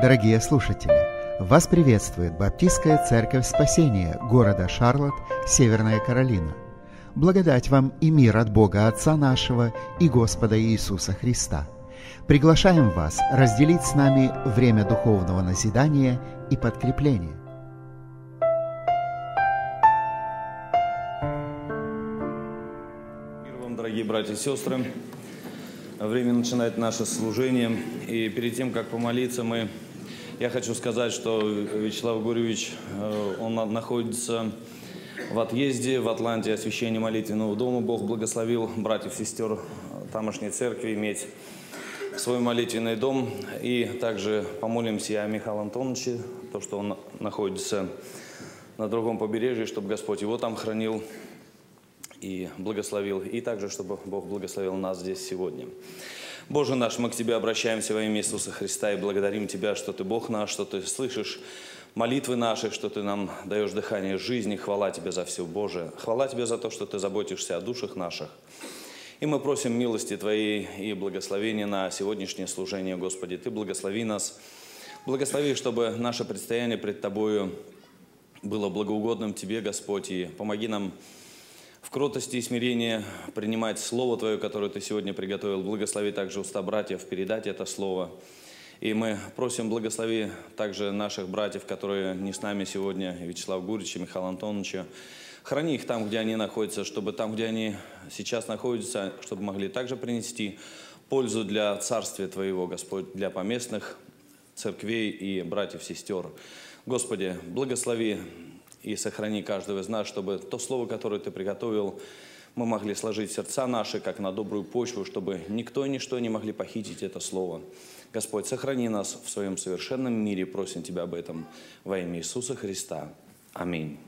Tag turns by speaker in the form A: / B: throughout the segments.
A: Дорогие слушатели, вас приветствует Баптистская Церковь Спасения города Шарлотт, Северная Каролина. Благодать вам и мир от Бога Отца нашего и Господа Иисуса Христа. Приглашаем вас разделить с нами время духовного назидания и подкрепления.
B: Мир вам, дорогие братья и сестры. Время начинает наше служение. И перед тем, как помолиться, мы... я хочу сказать, что Вячеслав Гурьевич, э, он на- находится в отъезде в Атланте освящение молитвенного дома. Бог благословил братьев сестер тамошней церкви иметь свой молитвенный дом. И также помолимся о Михаиле Антоновиче, то, что он находится на другом побережье, чтобы Господь его там хранил и благословил, и также, чтобы Бог благословил нас здесь сегодня. Боже наш, мы к Тебе обращаемся во имя Иисуса Христа и благодарим Тебя, что Ты Бог наш, что Ты слышишь молитвы наши, что Ты нам даешь дыхание жизни. Хвала Тебе за все, Боже. Хвала Тебе за то, что Ты заботишься о душах наших. И мы просим милости Твоей и благословения на сегодняшнее служение, Господи. Ты благослови нас. Благослови, чтобы наше предстояние пред Тобою было благоугодным Тебе, Господь, и помоги нам в кротости и смирении принимать Слово Твое, которое Ты сегодня приготовил. Благослови также уста братьев передать это Слово. И мы просим, благослови также наших братьев, которые не с нами сегодня, Вячеслав Гурич и Михаил Антонович. Храни их там, где они находятся, чтобы там, где они сейчас находятся, чтобы могли также принести пользу для Царствия Твоего, Господь, для поместных церквей и братьев, сестер. Господи, благослови и сохрани каждого из нас, чтобы то слово, которое Ты приготовил, мы могли сложить сердца наши, как на добрую почву, чтобы никто и ничто не могли похитить это слово. Господь, сохрани нас в своем совершенном мире, просим Тебя об этом во имя Иисуса Христа. Аминь.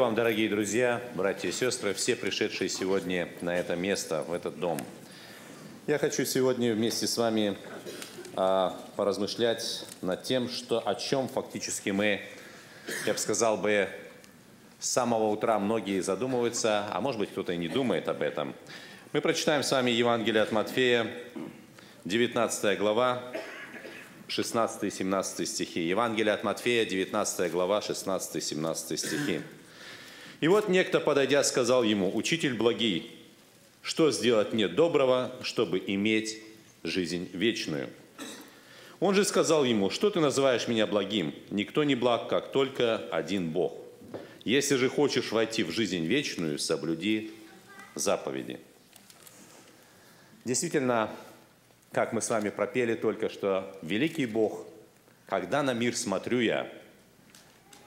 C: Мир вам, дорогие друзья, братья и сестры, все пришедшие сегодня на это место, в этот дом. Я хочу сегодня вместе с вами а, поразмышлять над тем, что, о чем фактически мы, я бы сказал бы, с самого утра многие задумываются, а может быть кто-то и не думает об этом. Мы прочитаем с вами Евангелие от Матфея, 19 глава, 16 и 17 стихи. Евангелие от Матфея, 19 глава, 16 и 17 стихи. И вот некто, подойдя, сказал ему, «Учитель благий, что сделать мне доброго, чтобы иметь жизнь вечную?» Он же сказал ему, «Что ты называешь меня благим? Никто не благ, как только один Бог. Если же хочешь войти в жизнь вечную, соблюди заповеди». Действительно, как мы с вами пропели только что, великий Бог, когда на мир смотрю я,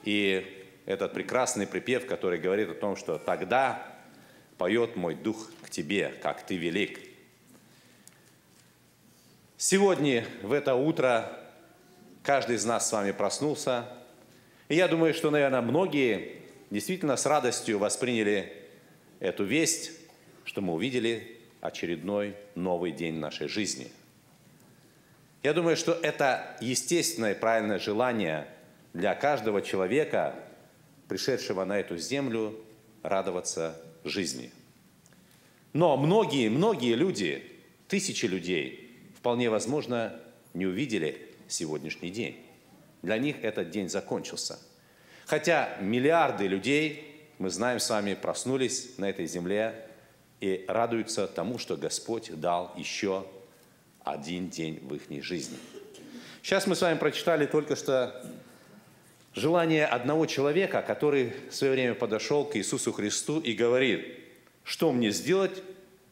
C: и этот прекрасный припев, который говорит о том, что тогда поет мой дух к тебе, как ты велик. Сегодня, в это утро, каждый из нас с вами проснулся, и я думаю, что, наверное, многие действительно с радостью восприняли эту весть, что мы увидели очередной новый день нашей жизни. Я думаю, что это естественное и правильное желание для каждого человека, пришедшего на эту землю, радоваться жизни. Но многие, многие люди, тысячи людей, вполне возможно, не увидели сегодняшний день. Для них этот день закончился. Хотя миллиарды людей, мы знаем с вами, проснулись на этой земле и радуются тому, что Господь дал еще один день в их жизни. Сейчас мы с вами прочитали только что желание одного человека, который в свое время подошел к Иисусу Христу и говорит, что мне сделать,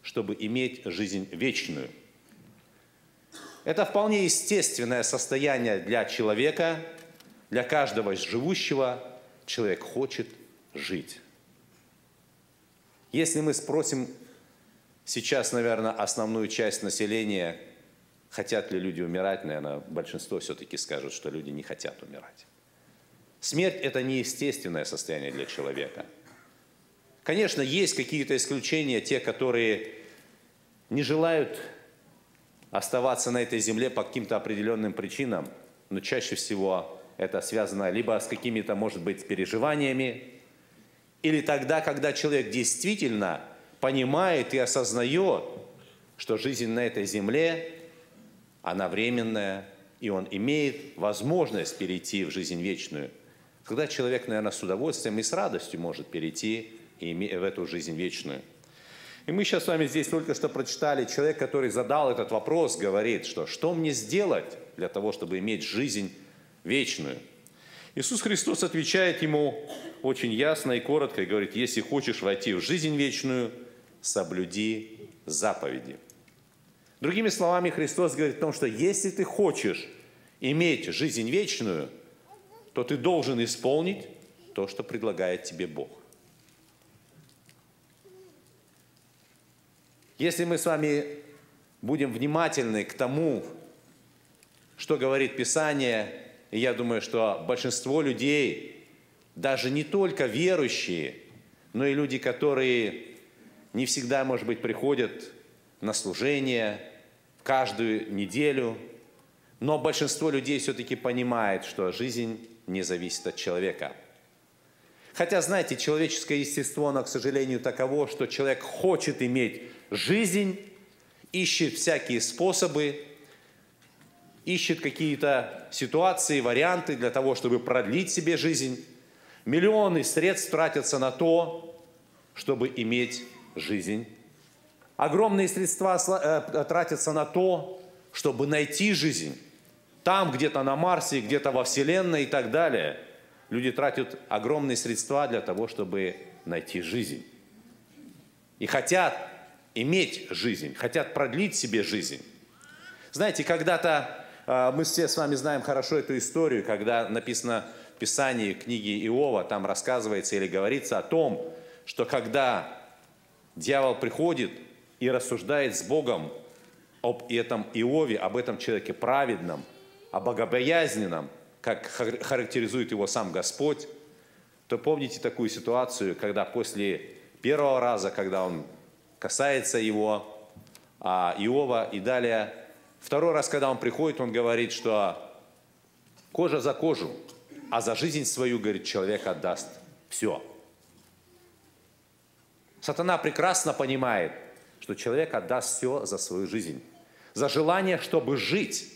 C: чтобы иметь жизнь вечную. Это вполне естественное состояние для человека, для каждого живущего. Человек хочет жить. Если мы спросим сейчас, наверное, основную часть населения, хотят ли люди умирать, наверное, большинство все-таки скажут, что люди не хотят умирать. Смерть – это неестественное состояние для человека. Конечно, есть какие-то исключения, те, которые не желают оставаться на этой земле по каким-то определенным причинам, но чаще всего это связано либо с какими-то, может быть, переживаниями, или тогда, когда человек действительно понимает и осознает, что жизнь на этой земле, она временная, и он имеет возможность перейти в жизнь вечную. Когда человек, наверное, с удовольствием и с радостью может перейти в эту жизнь вечную. И мы сейчас с вами здесь только что прочитали, человек, который задал этот вопрос, говорит, что что мне сделать для того, чтобы иметь жизнь вечную? Иисус Христос отвечает ему очень ясно и коротко и говорит, если хочешь войти в жизнь вечную, соблюди заповеди. Другими словами, Христос говорит о том, что если ты хочешь иметь жизнь вечную, то ты должен исполнить то, что предлагает тебе Бог. Если мы с вами будем внимательны к тому, что говорит Писание, и я думаю, что большинство людей, даже не только верующие, но и люди, которые не всегда, может быть, приходят на служение каждую неделю, но большинство людей все-таки понимает, что жизнь не зависит от человека. Хотя, знаете, человеческое естество, оно, к сожалению, таково, что человек хочет иметь жизнь, ищет всякие способы, ищет какие-то ситуации, варианты для того, чтобы продлить себе жизнь. Миллионы средств тратятся на то, чтобы иметь жизнь. Огромные средства э, тратятся на то, чтобы найти жизнь. Там, где-то на Марсе, где-то во Вселенной и так далее. Люди тратят огромные средства для того, чтобы найти жизнь. И хотят иметь жизнь, хотят продлить себе жизнь. Знаете, когда-то э, мы все с вами знаем хорошо эту историю, когда написано в Писании книги Иова, там рассказывается или говорится о том, что когда Дьявол приходит и рассуждает с Богом об этом Иове, об этом человеке праведном, о богобоязненном, как характеризует его сам Господь, то помните такую ситуацию, когда после первого раза, когда он касается его, а Иова, и далее, второй раз, когда он приходит, он говорит, что кожа за кожу, а за жизнь свою, говорит, человек отдаст все – Сатана прекрасно понимает, что человек отдаст все за свою жизнь. За желание, чтобы жить,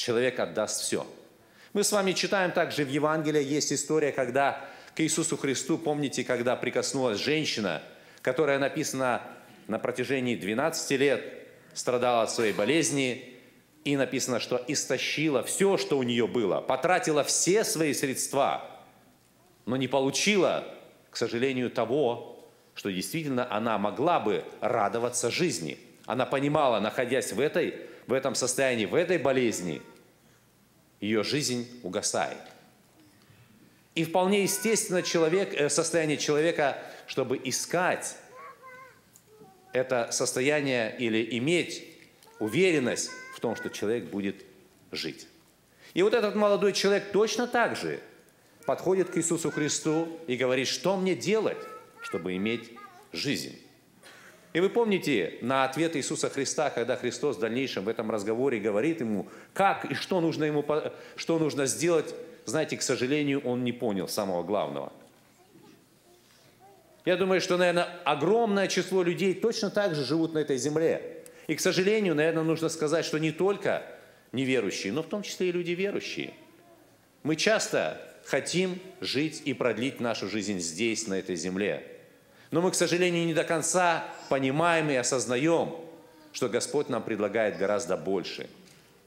C: человек отдаст все. Мы с вами читаем также в Евангелии, есть история, когда к Иисусу Христу, помните, когда прикоснулась женщина, которая написана на протяжении 12 лет, страдала от своей болезни, и написано, что истощила все, что у нее было, потратила все свои средства, но не получила, к сожалению, того, что действительно она могла бы радоваться жизни. Она понимала, находясь в этой в этом состоянии, в этой болезни, ее жизнь угасает. И вполне естественно человек, э, состояние человека, чтобы искать это состояние или иметь уверенность в том, что человек будет жить. И вот этот молодой человек точно так же подходит к Иисусу Христу и говорит, что мне делать, чтобы иметь жизнь. И вы помните на ответ Иисуса Христа, когда Христос в дальнейшем в этом разговоре говорит ему, как и что нужно ему, что нужно сделать, знаете, к сожалению, он не понял самого главного. Я думаю, что, наверное, огромное число людей точно так же живут на этой земле. И, к сожалению, наверное, нужно сказать, что не только неверующие, но в том числе и люди верующие. Мы часто хотим жить и продлить нашу жизнь здесь, на этой земле – но мы, к сожалению, не до конца понимаем и осознаем, что Господь нам предлагает гораздо больше.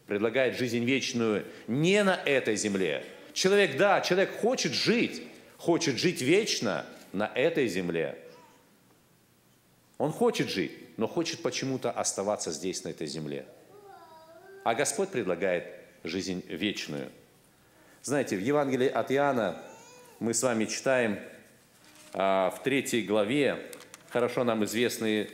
C: Предлагает жизнь вечную не на этой земле. Человек, да, человек хочет жить, хочет жить вечно на этой земле. Он хочет жить, но хочет почему-то оставаться здесь, на этой земле. А Господь предлагает жизнь вечную. Знаете, в Евангелии от Иоанна мы с вами читаем – в третьей главе хорошо нам известны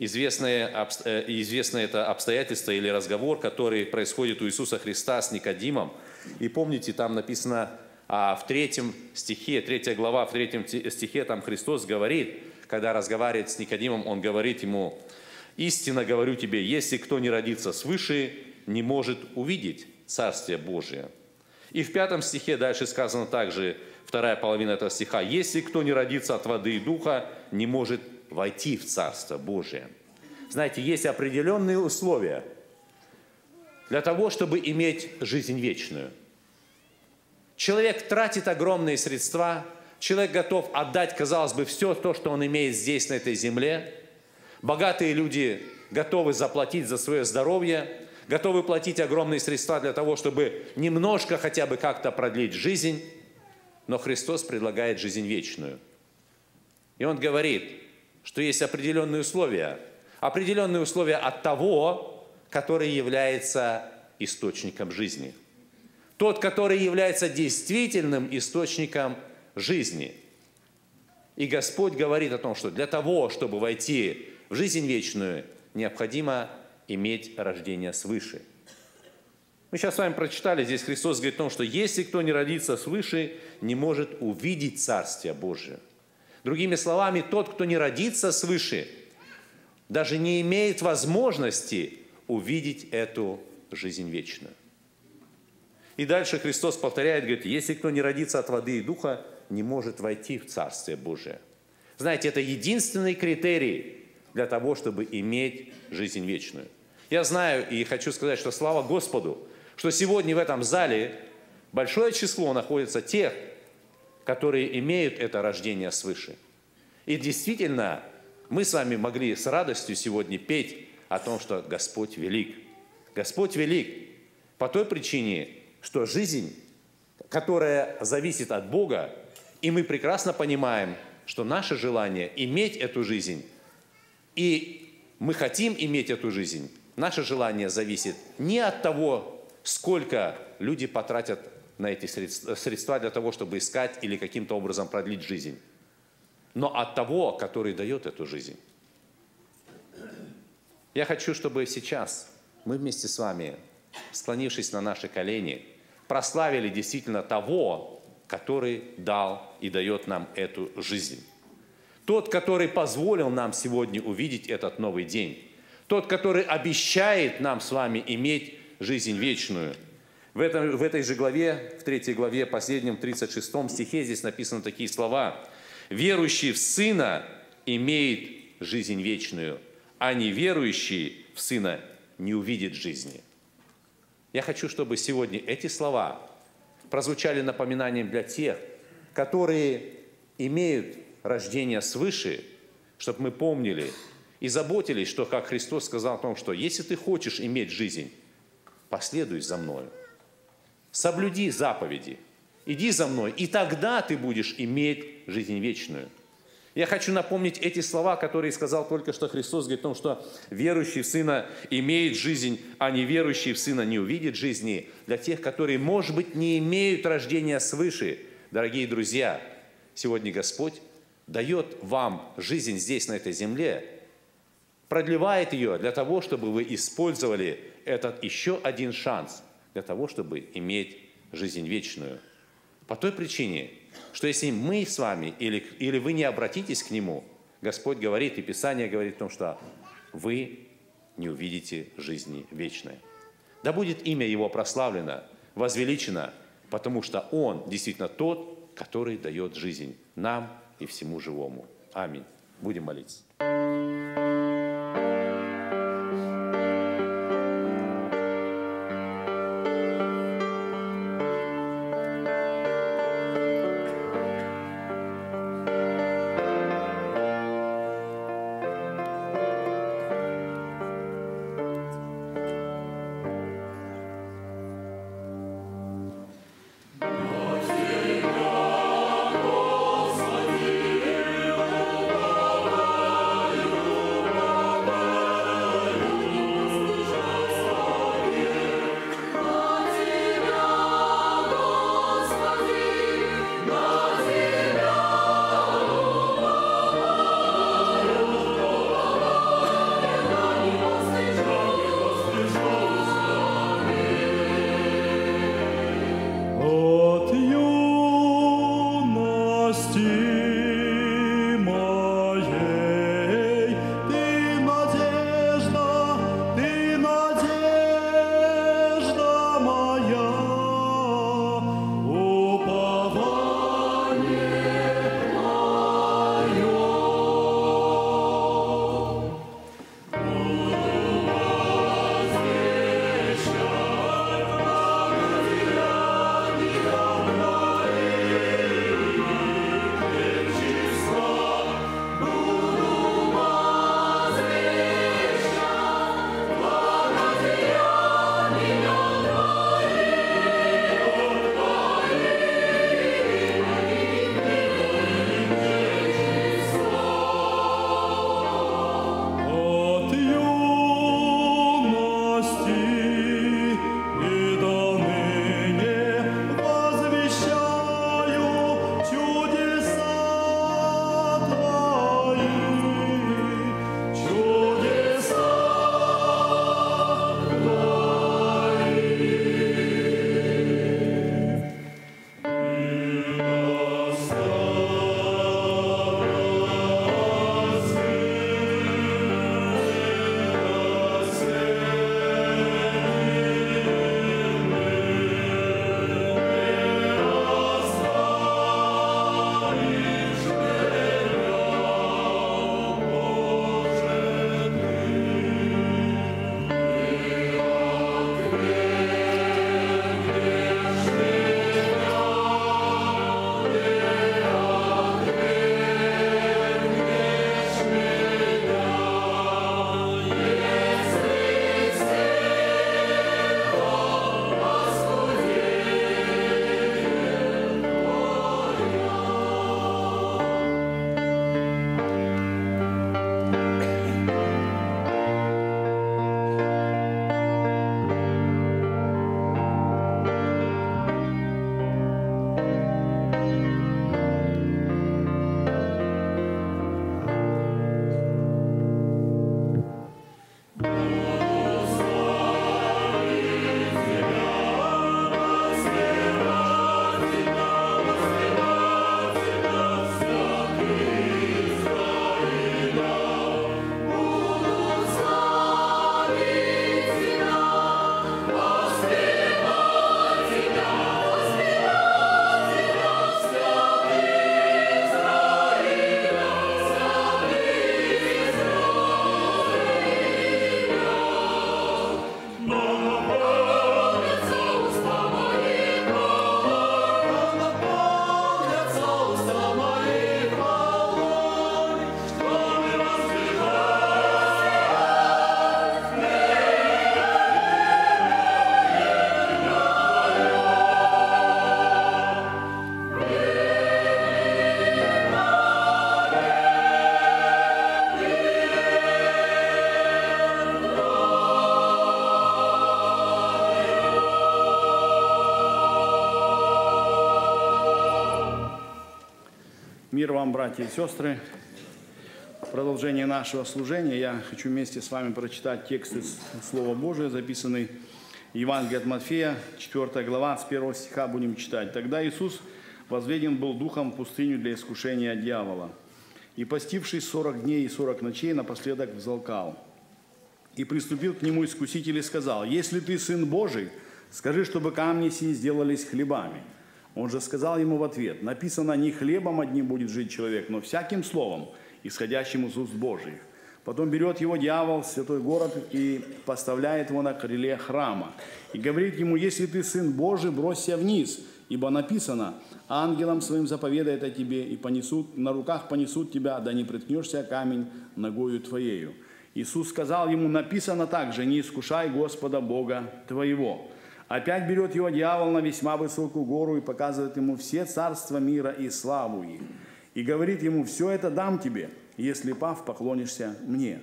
C: известное, э, известное это обстоятельство или разговор, который происходит у Иисуса Христа с Никодимом. И помните, там написано а, в третьем стихе, третья глава, в третьем стихе там Христос говорит, когда разговаривает с Никодимом, Он говорит ему, «Истинно говорю тебе, если кто не родится свыше, не может увидеть Царствие Божие». И в пятом стихе дальше сказано также, вторая половина этого стиха. «Если кто не родится от воды и духа, не может войти в Царство Божие». Знаете, есть определенные условия для того, чтобы иметь жизнь вечную. Человек тратит огромные средства, человек готов отдать, казалось бы, все то, что он имеет здесь, на этой земле. Богатые люди готовы заплатить за свое здоровье, готовы платить огромные средства для того, чтобы немножко хотя бы как-то продлить жизнь но Христос предлагает жизнь вечную. И Он говорит, что есть определенные условия. Определенные условия от того, который является источником жизни. Тот, который является действительным источником жизни. И Господь говорит о том, что для того, чтобы войти в жизнь вечную, необходимо иметь рождение свыше – мы сейчас с вами прочитали, здесь Христос говорит о том, что если кто не родится свыше, не может увидеть Царствие Божие. Другими словами, тот, кто не родится свыше, даже не имеет возможности увидеть эту жизнь вечную. И дальше Христос повторяет, говорит, если кто не родится от воды и духа, не может войти в Царствие Божие. Знаете, это единственный критерий для того, чтобы иметь жизнь вечную. Я знаю и хочу сказать, что слава Господу, что сегодня в этом зале большое число находится тех, которые имеют это рождение свыше. И действительно, мы с вами могли с радостью сегодня петь о том, что Господь велик. Господь велик по той причине, что жизнь, которая зависит от Бога, и мы прекрасно понимаем, что наше желание иметь эту жизнь, и мы хотим иметь эту жизнь, наше желание зависит не от того, сколько люди потратят на эти средства для того, чтобы искать или каким-то образом продлить жизнь, но от того, который дает эту жизнь. Я хочу, чтобы сейчас мы вместе с вами, склонившись на наши колени, прославили действительно того, который дал и дает нам эту жизнь. Тот, который позволил нам сегодня увидеть этот новый день. Тот, который обещает нам с вами иметь жизнь вечную. В, этом, в этой же главе, в третьей главе, последнем 36 стихе здесь написаны такие слова. «Верующий в Сына имеет жизнь вечную, а неверующий в Сына не увидит жизни». Я хочу, чтобы сегодня эти слова прозвучали напоминанием для тех, которые имеют рождение свыше, чтобы мы помнили и заботились, что, как Христос сказал о том, что если ты хочешь иметь жизнь, последуй за мною. Соблюди заповеди, иди за мной, и тогда ты будешь иметь жизнь вечную. Я хочу напомнить эти слова, которые сказал только что Христос, говорит о том, что верующий в Сына имеет жизнь, а неверующий в Сына не увидит жизни. Для тех, которые, может быть, не имеют рождения свыше. Дорогие друзья, сегодня Господь дает вам жизнь здесь, на этой земле, продлевает ее для того, чтобы вы использовали этот еще один шанс для того, чтобы иметь жизнь вечную. По той причине, что если мы с вами или, или вы не обратитесь к Нему, Господь говорит, и Писание говорит о том, что вы не увидите жизни вечной. Да будет имя Его прославлено, возвеличено, потому что Он действительно тот, который дает жизнь нам и всему живому. Аминь. Будем молиться.
D: Вам, братья и сестры. В продолжение нашего служения я хочу вместе с вами прочитать текст из Слова Божия, записанный в Евангелии от Матфея, 4 глава, с 1 стиха будем читать. «Тогда Иисус возведен был духом в пустыню для искушения дьявола. И постившись сорок дней и сорок ночей, напоследок взалкал. И приступил к нему искуситель и сказал, «Если ты сын Божий, скажи, чтобы камни сии сделались хлебами». Он же сказал ему в ответ, написано, не хлебом одним будет жить человек, но всяким словом, исходящим из уст Божьих. Потом берет его дьявол, святой город, и поставляет его на крыле храма. И говорит ему, если ты сын Божий, бросься вниз, ибо написано, ангелам своим заповедает о тебе, и понесут, на руках понесут тебя, да не приткнешься камень ногою твоею. Иисус сказал ему, написано также, не искушай Господа Бога твоего. Опять берет его дьявол на весьма высокую гору и показывает ему все царства мира и славу их. И говорит ему, все это дам тебе, если, пав, поклонишься мне.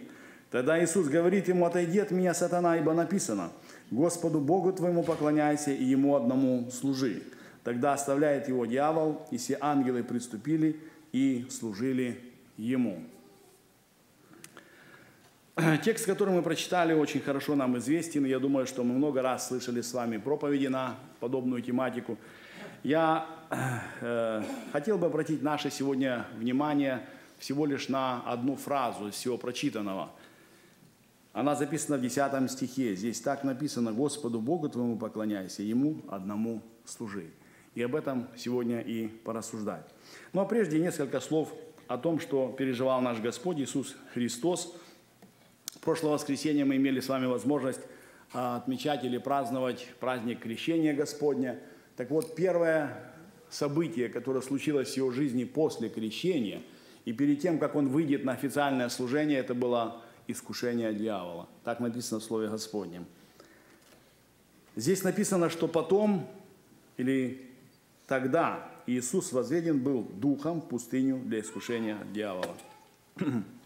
D: Тогда Иисус говорит ему, отойди от меня, сатана, ибо написано, Господу Богу твоему поклоняйся и Ему одному служи. Тогда оставляет его дьявол, и все ангелы приступили и служили ему. Текст, который мы прочитали, очень хорошо нам известен. Я думаю, что мы много раз слышали с вами проповеди на подобную тематику. Я э, хотел бы обратить наше сегодня внимание всего лишь на одну фразу из всего прочитанного. Она записана в 10 стихе. Здесь так написано, «Господу Богу твоему поклоняйся, Ему одному служи». И об этом сегодня и порассуждать. Ну а прежде несколько слов о том, что переживал наш Господь Иисус Христос – прошлое воскресенье мы имели с вами возможность а, отмечать или праздновать праздник Крещения Господня. Так вот, первое событие, которое случилось в его жизни после крещения, и перед тем, как он выйдет на официальное служение, это было искушение дьявола. Так написано в Слове Господнем. Здесь написано, что потом или тогда Иисус возведен был духом в пустыню для искушения дьявола.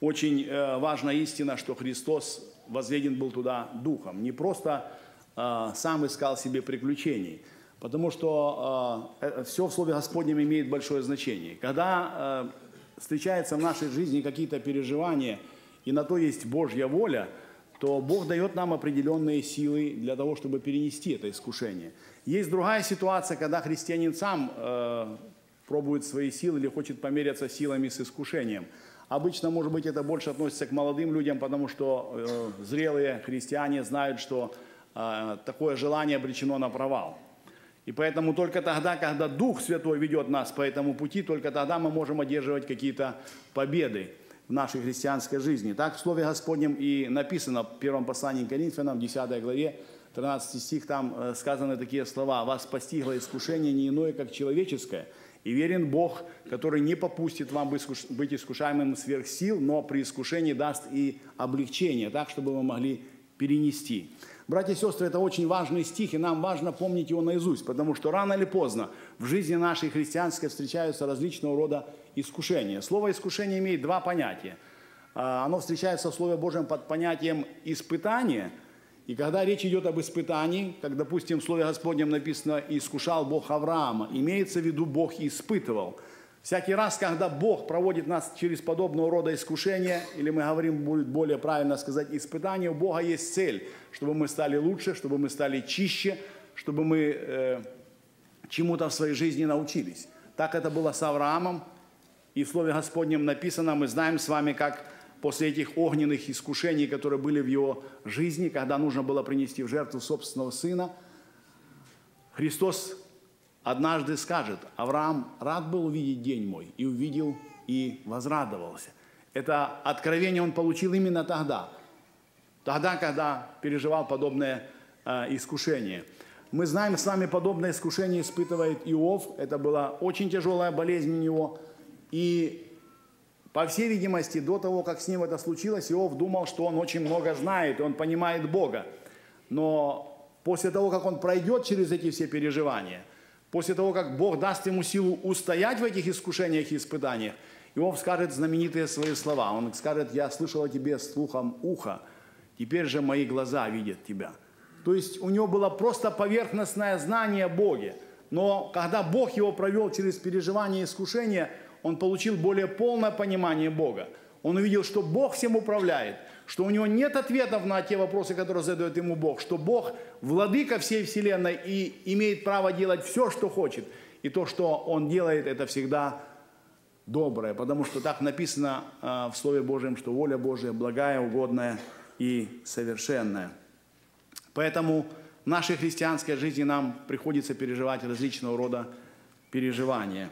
D: Очень э, важна истина, что Христос возведен был туда духом. Не просто э, сам искал себе приключений, потому что э, все в Слове Господнем имеет большое значение. Когда встречаются в нашей жизни какие-то переживания, и на то есть Божья воля, то Бог дает нам определенные силы для того, чтобы перенести это искушение. Есть другая ситуация, когда христианин сам э, пробует свои силы или хочет померяться силами с искушением – Обычно, может быть, это больше относится к молодым людям, потому что э, зрелые христиане знают, что э, такое желание обречено на провал. И поэтому только тогда, когда Дух Святой ведет нас по этому пути, только тогда мы можем одерживать какие-то победы в нашей христианской жизни. Так в Слове Господнем и написано в первом послании к Коринфянам, 10 главе, 13 стих, там э, сказаны такие слова. «Вас постигло искушение не иное, как человеческое, и верен Бог, который не попустит вам быть искушаемым сверх сил, но при искушении даст и облегчение, так, чтобы вы могли перенести. Братья и сестры, это очень важный стих, и нам важно помнить его наизусть, потому что рано или поздно в жизни нашей христианской встречаются различного рода искушения. Слово «искушение» имеет два понятия. А, оно встречается в Слове Божьем под понятием «испытание», и когда речь идет об испытании, как, допустим, в Слове Господнем написано «искушал Бог Авраама», имеется в виду Бог испытывал. Всякий раз, когда Бог проводит нас через подобного рода искушения, или мы говорим, будет более правильно сказать, испытания, у Бога есть цель, чтобы мы стали лучше, чтобы мы стали чище, чтобы мы э, чему-то в своей жизни научились. Так это было с Авраамом, и в Слове Господнем написано, мы знаем с вами, как после этих огненных искушений, которые были в его жизни, когда нужно было принести в жертву собственного сына, Христос однажды скажет, Авраам рад был увидеть день мой, и увидел, и возрадовался. Это откровение он получил именно тогда, тогда, когда переживал подобное э, искушение. Мы знаем с вами, подобное искушение испытывает Иов. Это была очень тяжелая болезнь у него. И по всей видимости, до того, как с ним это случилось, Иов думал, что он очень много знает, и он понимает Бога. Но после того, как он пройдет через эти все переживания, после того, как Бог даст ему силу устоять в этих искушениях и испытаниях, Иов скажет знаменитые свои слова. Он скажет, я слышал о тебе слухом уха, теперь же мои глаза видят тебя. То есть у него было просто поверхностное знание о Боге, Но когда Бог его провел через переживание и искушение, он получил более полное понимание Бога. Он увидел, что Бог всем управляет, что у него нет ответов на те вопросы, которые задает ему Бог, что Бог владыка всей вселенной и имеет право делать все, что хочет. И то, что он делает, это всегда доброе, потому что так написано э, в Слове Божьем, что воля Божия благая, угодная и совершенная. Поэтому в нашей христианской жизни нам приходится переживать различного рода переживания.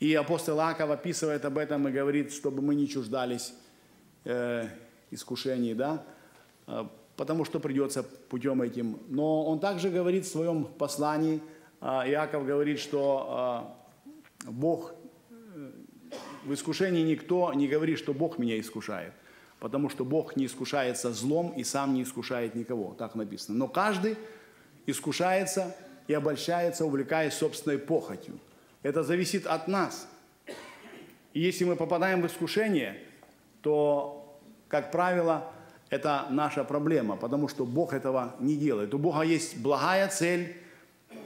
D: И апостол Аков описывает об этом и говорит, чтобы мы не чуждались э, искушений, да, э, потому что придется путем этим. Но он также говорит в своем послании, э, Иаков говорит, что э, Бог в искушении никто не говорит, что Бог меня искушает, потому что Бог не искушается злом и сам не искушает никого, так написано. Но каждый искушается и обольщается, увлекаясь собственной похотью. Это зависит от нас. И если мы попадаем в искушение, то, как правило, это наша проблема, потому что Бог этого не делает. У Бога есть благая цель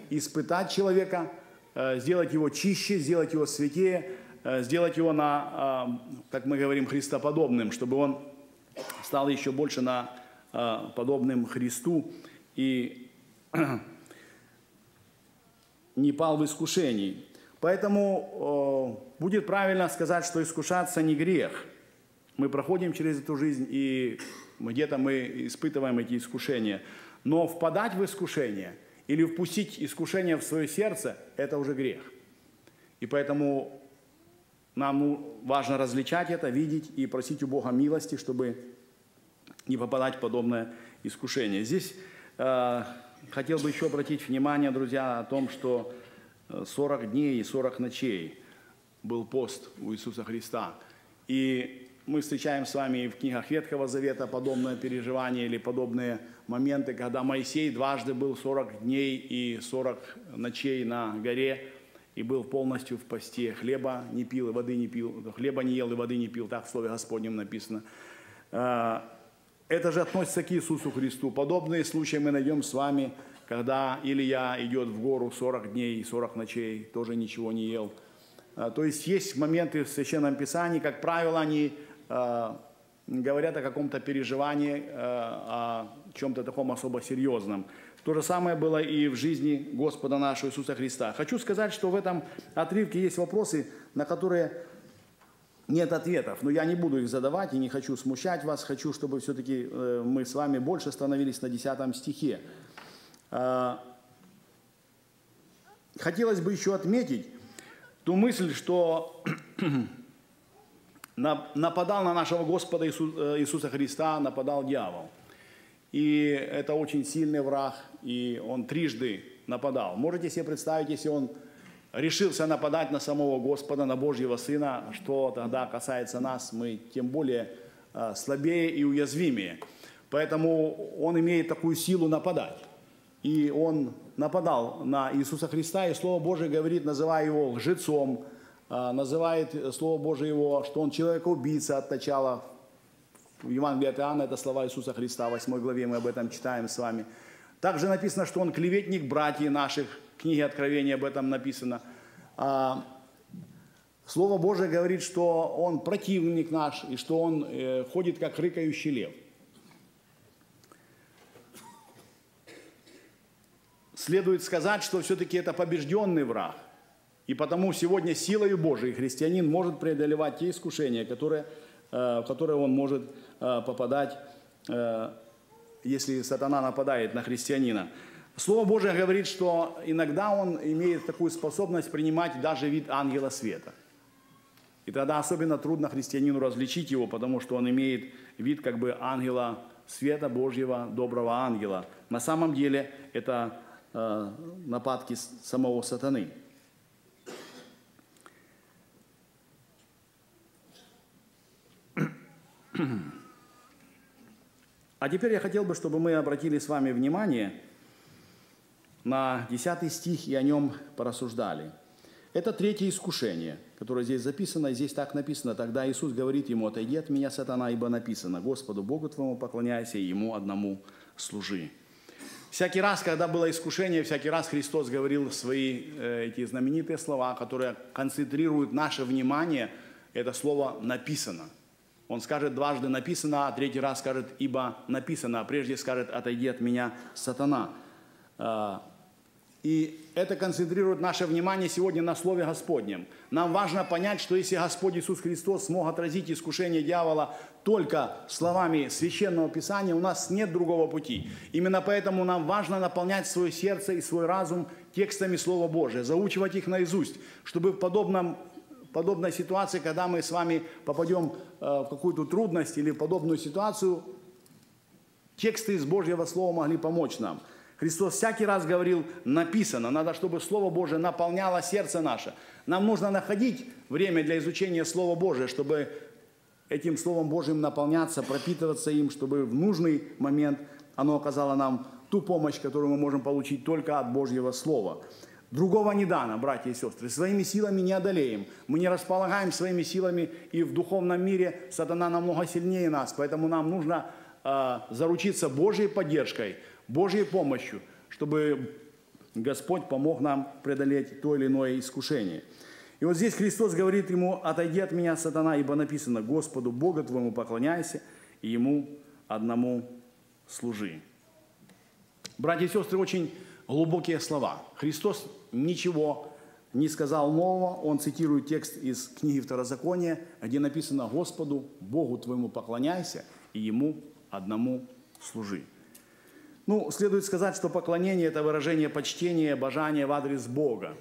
D: испытать человека, э, сделать его чище, сделать его святее, Э, сделать его на, э, как мы говорим, христоподобным, чтобы он стал еще больше на подобным Христу и не пал в искушении. Поэтому будет правильно сказать, что искушаться не грех. Мы проходим через эту жизнь, и где-то мы испытываем эти искушения. Но впадать в искушение или впустить искушение в свое сердце – это уже грех. И поэтому нам ну, важно различать это, видеть и просить у Бога милости, чтобы не попадать в подобное искушение. Здесь э, хотел бы еще обратить внимание, друзья, о том, что 40 э, дней и 40 ночей был пост у Иисуса Христа. И мы встречаем с вами в книгах Ветхого Завета подобное переживание или подобные моменты, когда Моисей дважды был 40 дней и 40 ночей на горе, и был полностью в посте, хлеба не пил и воды не пил, хлеба не ел и воды не пил, так в Слове Господнем написано. А, это же относится к Иисусу Христу. Подобные случаи мы найдем с вами, когда Илья идет в гору 40 дней и 40 ночей, тоже ничего не ел. А, то есть есть моменты в Священном Писании, как правило, они а, говорят о каком-то переживании, о чем-то таком особо серьезном. То же самое было и в жизни Господа нашего Иисуса Христа. Хочу сказать, что в этом отрывке есть вопросы, на которые нет ответов. Но я не буду их задавать и не хочу смущать вас. Хочу, чтобы все-таки э, мы с вами больше становились на 10 стихе. А, хотелось бы еще отметить ту мысль, что нападал на нашего Господа э, Иисуса Христа, нападал дьявол. И это очень сильный враг, и он трижды нападал. Можете себе представить, если он решился нападать на самого Господа, на Божьего Сына, что тогда касается нас, мы тем более а, слабее и уязвимее. Поэтому он имеет такую силу нападать. И он нападал на Иисуса Христа, и Слово Божие говорит, называя его лжецом, а, называет Слово Божие его, что он человека-убийца от начала в Евангелии от Иоанна это слова Иисуса Христа, в 8 главе мы об этом читаем с вами. Также написано, что он клеветник братьев наших, в книге Откровения об этом написано. А, Слово Божие говорит, что он противник наш, и что он э, ходит как рыкающий лев. Следует сказать, что все-таки это побежденный враг. И потому сегодня силою Божией христианин может преодолевать те искушения, которые, э, в которые он может Э, попадать, э, если сатана нападает на христианина. Слово Божие говорит, что иногда он имеет такую способность принимать даже вид ангела света. И тогда особенно трудно христианину различить его, потому что он имеет вид как бы ангела света Божьего, доброго ангела. На самом деле это нападки самого сатаны. А теперь я хотел бы, чтобы мы обратили с вами внимание на 10 стих и о нем порассуждали. Это третье искушение, которое здесь записано, здесь так написано. Тогда Иисус говорит ему, отойди от меня, сатана, ибо написано, Господу Богу твоему поклоняйся, и Ему одному служи. Всякий раз, когда было искушение, всякий раз Христос говорил свои э, эти знаменитые слова, которые концентрируют наше внимание. Это слово «написано». Он скажет дважды «написано», а третий раз скажет «ибо написано», а прежде скажет «отойди от меня, сатана». А, и это концентрирует наше внимание сегодня на Слове Господнем. Нам важно понять, что если Господь Иисус Христос смог отразить искушение дьявола только словами Священного Писания, у нас нет другого пути. Именно поэтому нам важно наполнять свое сердце и свой разум текстами Слова Божия, заучивать их наизусть, чтобы в подобном подобной ситуации, когда мы с вами попадем э, в какую-то трудность или в подобную ситуацию, тексты из Божьего Слова могли помочь нам – Христос всякий раз говорил, написано, надо, чтобы Слово Божие наполняло сердце наше. Нам нужно находить время для изучения Слова Божия, чтобы этим Словом Божьим наполняться, пропитываться им, чтобы в нужный момент оно оказало нам ту помощь, которую мы можем получить только от Божьего Слова. Другого не дано, братья и сестры. Своими силами не одолеем. Мы не располагаем своими силами, и в духовном мире сатана намного сильнее нас. Поэтому нам нужно э, заручиться Божьей поддержкой – Божьей помощью, чтобы Господь помог нам преодолеть то или иное искушение. И вот здесь Христос говорит ему, отойди от меня, сатана, ибо написано, Господу Богу твоему поклоняйся, и Ему одному служи. Братья и сестры, очень глубокие слова. Христос ничего не сказал нового. Он цитирует текст из книги Второзакония, где написано «Господу, Богу твоему поклоняйся, и Ему одному служи». Ну, следует сказать, что поклонение – это выражение почтения, обожания в адрес Бога.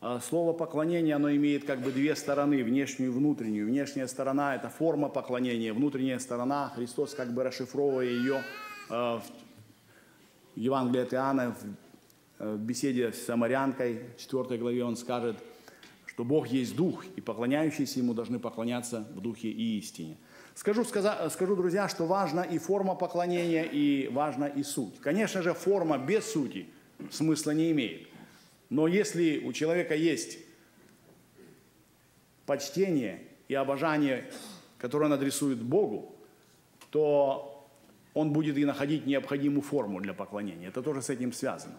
D: А слово поклонение, оно имеет как бы две стороны, внешнюю и внутреннюю. Внешняя сторона – это форма поклонения, внутренняя сторона, Христос как бы расшифровывая ее э, в Евангелии от Иоанна, э, в беседе с самарянкой, в 4 главе он скажет, что Бог есть Дух, и поклоняющиеся Ему должны поклоняться в Духе и истине. Скажу, скажу, друзья, что важна и форма поклонения, и важна и суть. Конечно же, форма без сути смысла не имеет. Но если у человека есть почтение и обожание, которое он адресует Богу, то он будет и находить необходимую форму для поклонения. Это тоже с этим связано.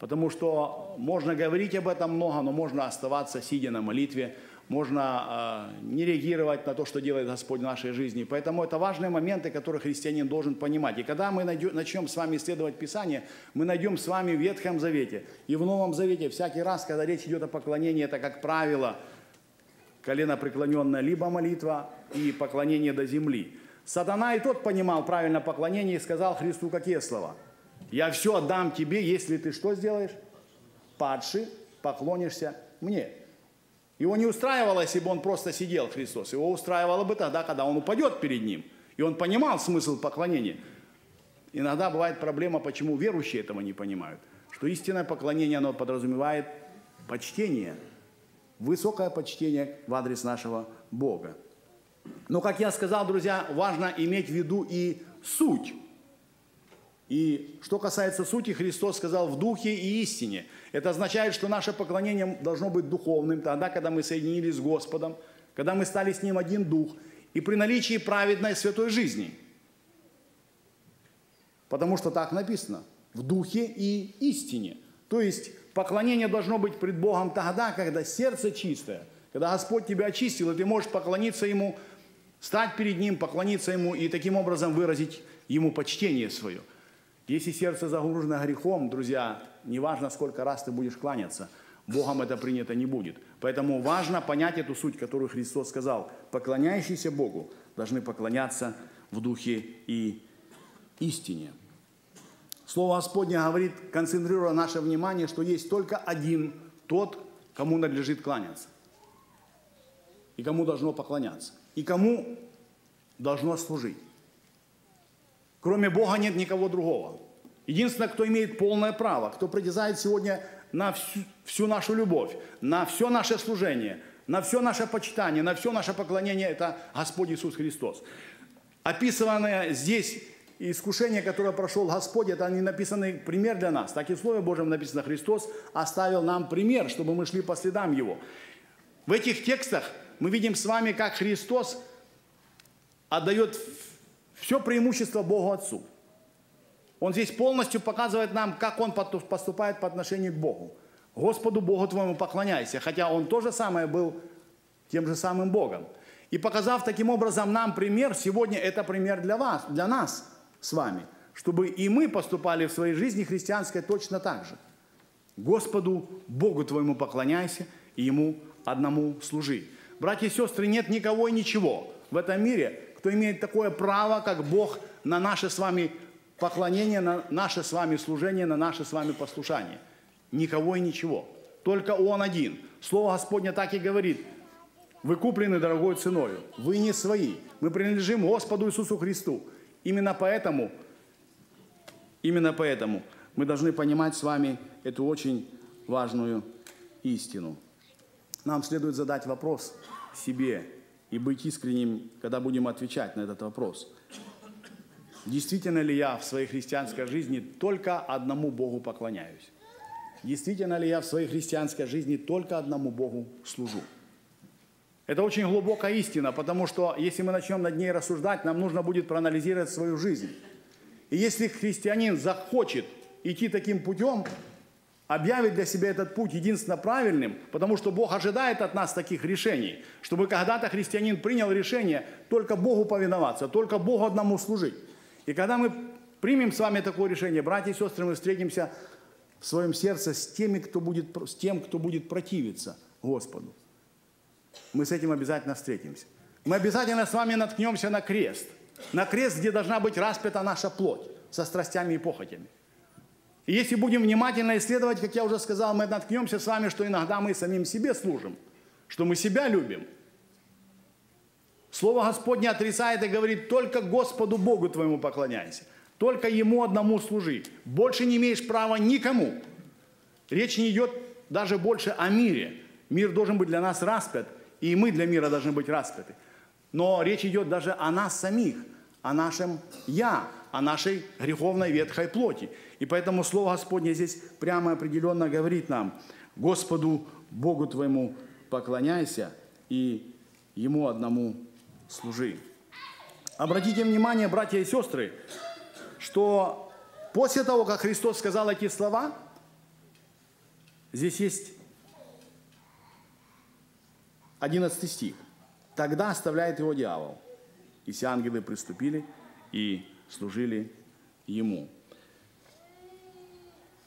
D: Потому что можно говорить об этом много, но можно оставаться, сидя на молитве, можно э, не реагировать на то, что делает Господь в нашей жизни. Поэтому это важные моменты, которые христианин должен понимать. И когда мы начнем с вами исследовать Писание, мы найдем с вами в Ветхом Завете и в Новом Завете всякий раз, когда речь идет о поклонении, это, как правило, колено преклоненное, либо молитва и поклонение до земли. Сатана и тот понимал правильно поклонение и сказал Христу какие слова? «Я все отдам тебе, если ты что сделаешь? Падший, поклонишься мне». Его не устраивало, если бы он просто сидел, Христос. Его устраивало бы тогда, когда он упадет перед ним. И он понимал смысл поклонения. Иногда бывает проблема, почему верующие этого не понимают. Что истинное поклонение, оно подразумевает почтение, высокое почтение в адрес нашего Бога. Но, как я сказал, друзья, важно иметь в виду и суть и что касается сути, Христос сказал в духе и истине. Это означает, что наше поклонение должно быть духовным тогда, когда мы соединились с Господом, когда мы стали с Ним один дух, и при наличии праведной святой жизни. Потому что так написано, в духе и истине. То есть поклонение должно быть пред Богом тогда, когда сердце чистое, когда Господь тебя очистил, и ты можешь поклониться Ему, стать перед Ним, поклониться Ему и таким образом выразить Ему почтение свое – если сердце загружено грехом, друзья, неважно, сколько раз ты будешь кланяться, Богом это принято не будет. Поэтому важно понять эту суть, которую Христос сказал. Поклоняющиеся Богу должны поклоняться в духе и истине. Слово Господне говорит, концентрируя наше внимание, что есть только один тот, кому надлежит кланяться. И кому должно поклоняться. И кому должно служить. Кроме Бога нет никого другого. Единственное, кто имеет полное право, кто притязает сегодня на всю, всю нашу любовь, на все наше служение, на все наше почитание, на все наше поклонение, это Господь Иисус Христос. Описанное здесь искушение, которое прошел Господь, это не написанный пример для нас. Так и в Слове Божьем написано, Христос оставил нам пример, чтобы мы шли по следам Его. В этих текстах мы видим с вами, как Христос отдает все преимущество Богу Отцу. Он здесь полностью показывает нам, как он поступает по отношению к Богу. Господу Богу твоему поклоняйся, хотя он тоже самое был тем же самым Богом. И показав таким образом нам пример, сегодня это пример для вас, для нас с вами, чтобы и мы поступали в своей жизни христианской точно так же. Господу Богу твоему поклоняйся и Ему одному служи. Братья и сестры, нет никого и ничего в этом мире, кто имеет такое право, как Бог, на наше с вами поклонение, на наше с вами служение, на наше с вами послушание. Никого и ничего. Только Он один. Слово Господне так и говорит. Вы куплены дорогой ценою. Вы не свои. Мы принадлежим Господу Иисусу Христу. Именно поэтому, именно поэтому мы должны понимать с вами эту очень важную истину. Нам следует задать вопрос себе и быть искренним, когда будем отвечать на этот вопрос. Действительно ли я в своей христианской жизни только одному Богу поклоняюсь? Действительно ли я в своей христианской жизни только одному Богу служу? Это очень глубокая истина, потому что если мы начнем над ней рассуждать, нам нужно будет проанализировать свою жизнь. И если христианин захочет идти таким путем, объявить для себя этот путь единственно правильным, потому что Бог ожидает от нас таких решений, чтобы когда-то христианин принял решение только Богу повиноваться, только Богу одному служить. И когда мы примем с вами такое решение, братья и сестры, мы встретимся в своем сердце с, теми, кто будет, с тем, кто будет противиться Господу. Мы с этим обязательно встретимся. Мы обязательно с вами наткнемся на крест. На крест, где должна быть распята наша плоть со страстями и похотями. И если будем внимательно исследовать, как я уже сказал, мы наткнемся с вами, что иногда мы самим себе служим, что мы себя любим. Слово Господне отрицает и говорит, только Господу Богу твоему поклоняйся, только Ему одному служи. Больше не имеешь права никому. Речь не идет даже больше о мире. Мир должен быть для нас распят, и мы для мира должны быть распяты. Но речь идет даже о нас самих, о нашем «я», о нашей греховной ветхой плоти. И поэтому Слово Господне здесь прямо определенно говорит нам, Господу Богу твоему поклоняйся и Ему одному служи. Обратите внимание, братья и сестры, что после того, как Христос сказал эти слова, здесь есть 11 стих. Тогда оставляет его дьявол. И все ангелы приступили и служили ему.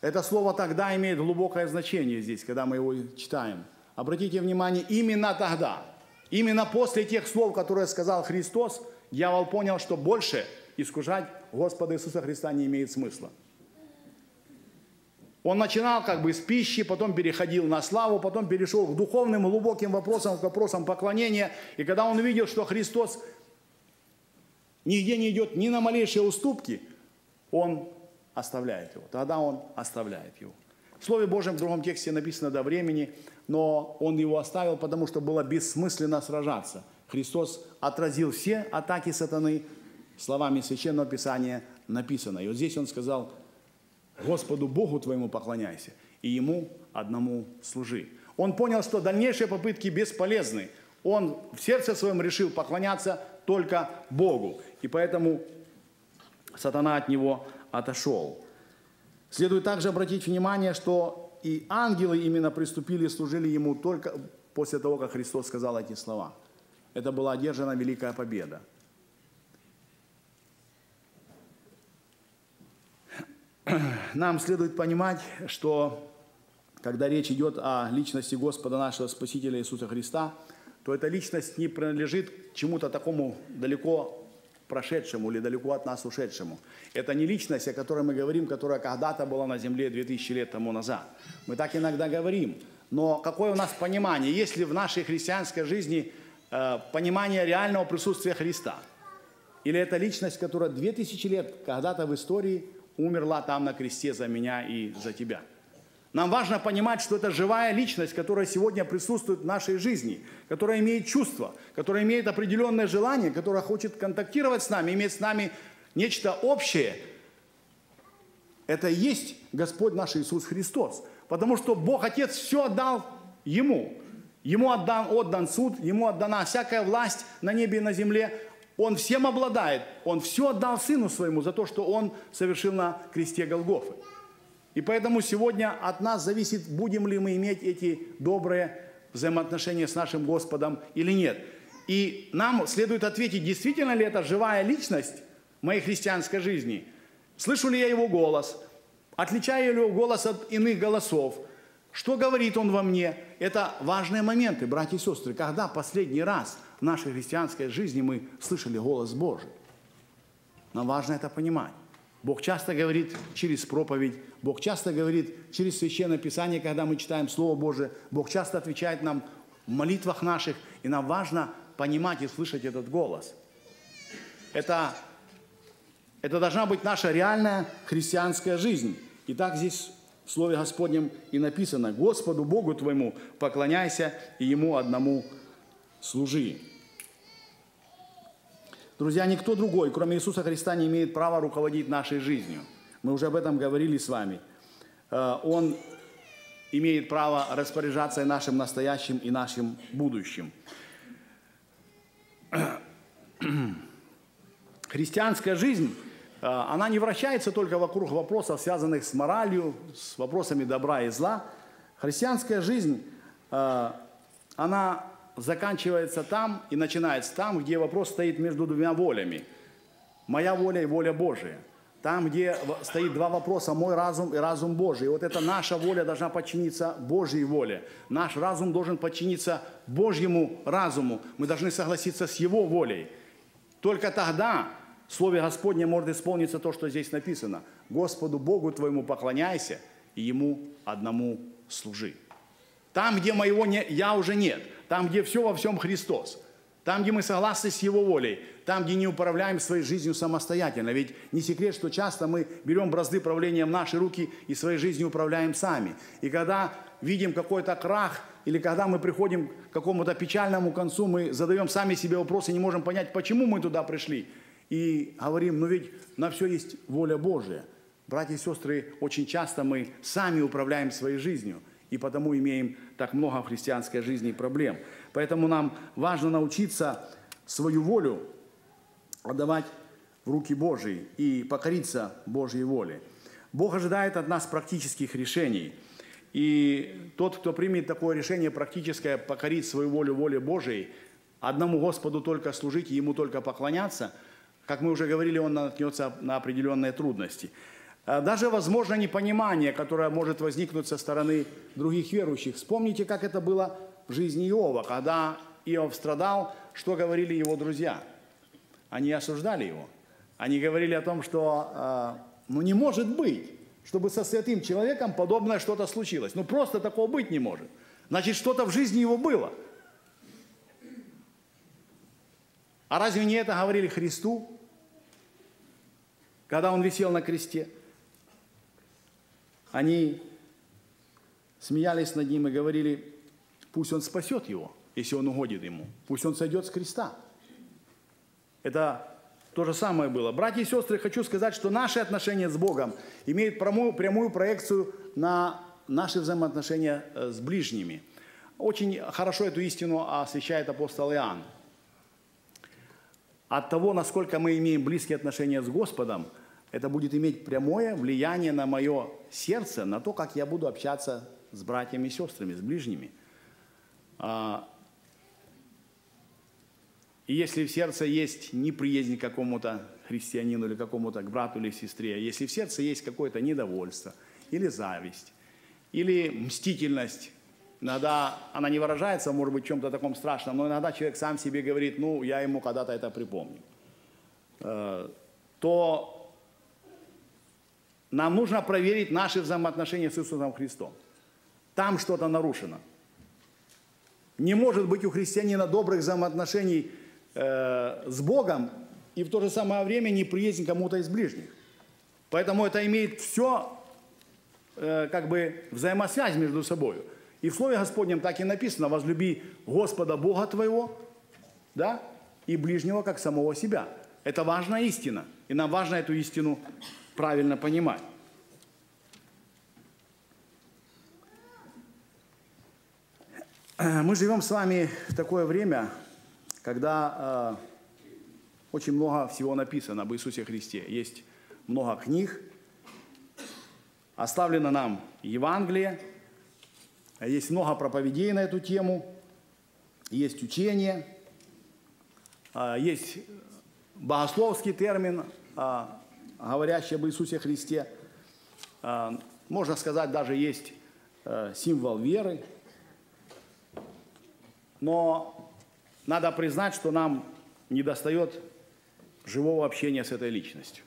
D: Это слово «тогда» имеет глубокое значение здесь, когда мы его читаем. Обратите внимание, именно тогда, именно после тех слов, которые сказал Христос, дьявол понял, что больше искушать Господа Иисуса Христа не имеет смысла. Он начинал как бы с пищи, потом переходил на славу, потом перешел к духовным глубоким вопросам, к вопросам поклонения. И когда он увидел, что Христос нигде не идет ни на малейшие уступки, он оставляет его. Тогда он оставляет его. В Слове Божьем в другом тексте написано «до времени», но он его оставил, потому что было бессмысленно сражаться. Христос отразил все атаки сатаны словами Священного Писания написано. И вот здесь он сказал, Господу Богу твоему поклоняйся, и Ему одному служи. Он понял, что дальнейшие попытки бесполезны. Он в сердце своем решил поклоняться только Богу. И поэтому сатана от него отошел. Следует также обратить внимание, что и ангелы именно приступили и служили ему только после того, как Христос сказал эти слова. Это была одержана великая победа. Нам следует понимать, что когда речь идет о личности Господа нашего Спасителя Иисуса Христа – то эта личность не принадлежит чему-то такому далеко прошедшему или далеко от нас ушедшему. Это не личность, о которой мы говорим, которая когда-то была на земле 2000 лет тому назад. Мы так иногда говорим. Но какое у нас понимание? Есть ли в нашей христианской жизни э, понимание реального присутствия Христа? Или это личность, которая 2000 лет когда-то в истории умерла там на кресте за меня и за тебя? Нам важно понимать, что это живая личность, которая сегодня присутствует в нашей жизни, которая имеет чувства, которая имеет определенное желание, которая хочет контактировать с нами, иметь с нами нечто общее. Это и есть Господь наш Иисус Христос. Потому что Бог Отец все отдал Ему. Ему отдан, отдан суд, Ему отдана всякая власть на небе и на земле. Он всем обладает. Он все отдал Сыну Своему за то, что Он совершил на кресте Голгофы. И поэтому сегодня от нас зависит, будем ли мы иметь эти добрые взаимоотношения с нашим Господом или нет. И нам следует ответить, действительно ли это живая личность моей христианской жизни. Слышу ли я его голос? Отличаю ли его голос от иных голосов? Что говорит он во мне? Это важные моменты, братья и сестры. Когда последний раз в нашей христианской жизни мы слышали голос Божий? Нам важно это понимать. Бог часто говорит через проповедь, Бог часто говорит через Священное Писание, когда мы читаем Слово Божие. Бог часто отвечает нам в молитвах наших, и нам важно понимать и слышать этот голос. Это, это должна быть наша реальная христианская жизнь. И так здесь в Слове Господнем и написано, «Господу Богу твоему поклоняйся и Ему одному служи». Друзья, никто другой, кроме Иисуса Христа, не имеет права руководить нашей жизнью. Мы уже об этом говорили с вами. Э, Он имеет право распоряжаться и нашим настоящим, и нашим будущим. Христианская жизнь, э, она не вращается только вокруг вопросов, связанных с моралью, с вопросами добра и зла. Христианская жизнь, э, она заканчивается там и начинается там, где вопрос стоит между двумя волями. Моя воля и воля Божия. Там, где стоит два вопроса, мой разум и разум Божий. И вот эта наша воля должна подчиниться Божьей воле. Наш разум должен подчиниться Божьему разуму. Мы должны согласиться с Его волей. Только тогда в Слове Господне может исполниться то, что здесь написано. Господу Богу твоему поклоняйся и Ему одному служи. Там, где моего не, я уже нет – там, где все во всем Христос, там, где мы согласны с Его волей, там, где не управляем своей жизнью самостоятельно. Ведь не секрет, что часто мы берем бразды правления в наши руки и своей жизнью управляем сами. И когда видим какой-то крах, или когда мы приходим к какому-то печальному концу, мы задаем сами себе вопросы, не можем понять, почему мы туда пришли. И говорим, ну ведь на все есть воля Божия. Братья и сестры, очень часто мы сами управляем своей жизнью – и потому имеем так много в христианской жизни проблем. Поэтому нам важно научиться свою волю отдавать в руки Божьи и покориться Божьей воле. Бог ожидает от нас практических решений. И тот, кто примет такое решение практическое, покорить свою волю воле Божией, одному Господу только служить, Ему только поклоняться, как мы уже говорили, он наткнется на определенные трудности. А даже, возможно, непонимание, которое может возникнуть со стороны других верующих. Вспомните, как это было в жизни Иова, когда Иов страдал, что говорили его друзья. Они осуждали его. Они говорили о том, что а, ну не может быть, чтобы со святым человеком подобное что-то случилось. Ну просто такого быть не может. Значит, что-то в жизни его было. А разве не это говорили Христу, когда он висел на кресте? Они смеялись над ним и говорили, пусть он спасет его, если он угодит ему. Пусть он сойдет с креста. Это то же самое было. Братья и сестры, хочу сказать, что наши отношения с Богом имеют прямую, прямую проекцию на наши взаимоотношения э, с ближними. Очень хорошо эту истину освещает апостол Иоанн. От того, насколько мы имеем близкие отношения с Господом – это будет иметь прямое влияние на мое сердце, на то, как я буду общаться с братьями и сестрами, с ближними. А, и если в сердце есть неприязнь к какому-то христианину или какому-то к брату или сестре, если в сердце есть какое-то недовольство или зависть, или мстительность, иногда она не выражается, может быть, чем-то таком страшном, но иногда человек сам себе говорит, ну, я ему когда-то это припомню, э, то нам нужно проверить наши взаимоотношения с Иисусом Христом. Там что-то нарушено. Не может быть у христианина добрых взаимоотношений э, с Богом и в то же самое время неприязнь кому-то из ближних. Поэтому это имеет все э, как бы взаимосвязь между собой. И в Слове Господнем так и написано, возлюби Господа Бога твоего, да, и ближнего, как самого себя. Это важная истина. И нам важно эту истину правильно понимать. Мы живем с вами в такое время, когда очень много всего написано об Иисусе Христе. Есть много книг, оставлено нам Евангелие, есть много проповедей на эту тему, есть учение, а, есть богословский термин, а, говорящий об Иисусе Христе. А, можно сказать, даже есть символ веры. Но надо признать, что нам недостает живого общения с этой личностью.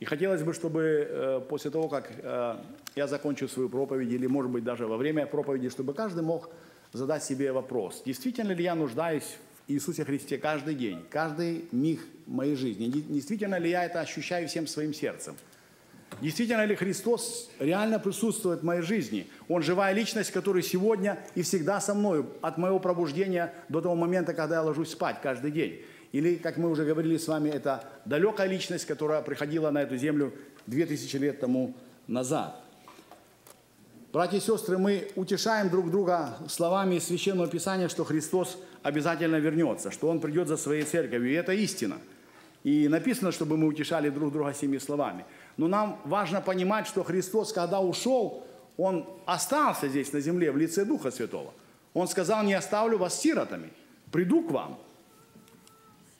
D: И хотелось бы, чтобы э, после того, как э, я закончу свою проповедь, или, может быть, даже во время проповеди, чтобы каждый мог задать себе вопрос, действительно ли я нуждаюсь Иисусе Христе каждый день, каждый миг моей жизни, действительно ли я это ощущаю всем своим сердцем, действительно ли Христос реально присутствует в моей жизни, Он живая личность, которая сегодня и всегда со мной, от моего пробуждения до того момента, когда я ложусь спать каждый день. Или, как мы уже говорили с вами, это далекая личность, которая приходила на эту землю 2000 лет тому назад. Братья и сестры, мы утешаем друг друга словами из Священного Писания, что Христос обязательно вернется, что Он придет за своей церковью, и это истина. И написано, чтобы мы утешали друг друга семи словами. Но нам важно понимать, что Христос, когда ушел, Он остался здесь на земле в лице Духа Святого. Он сказал, не оставлю вас сиротами, приду к вам.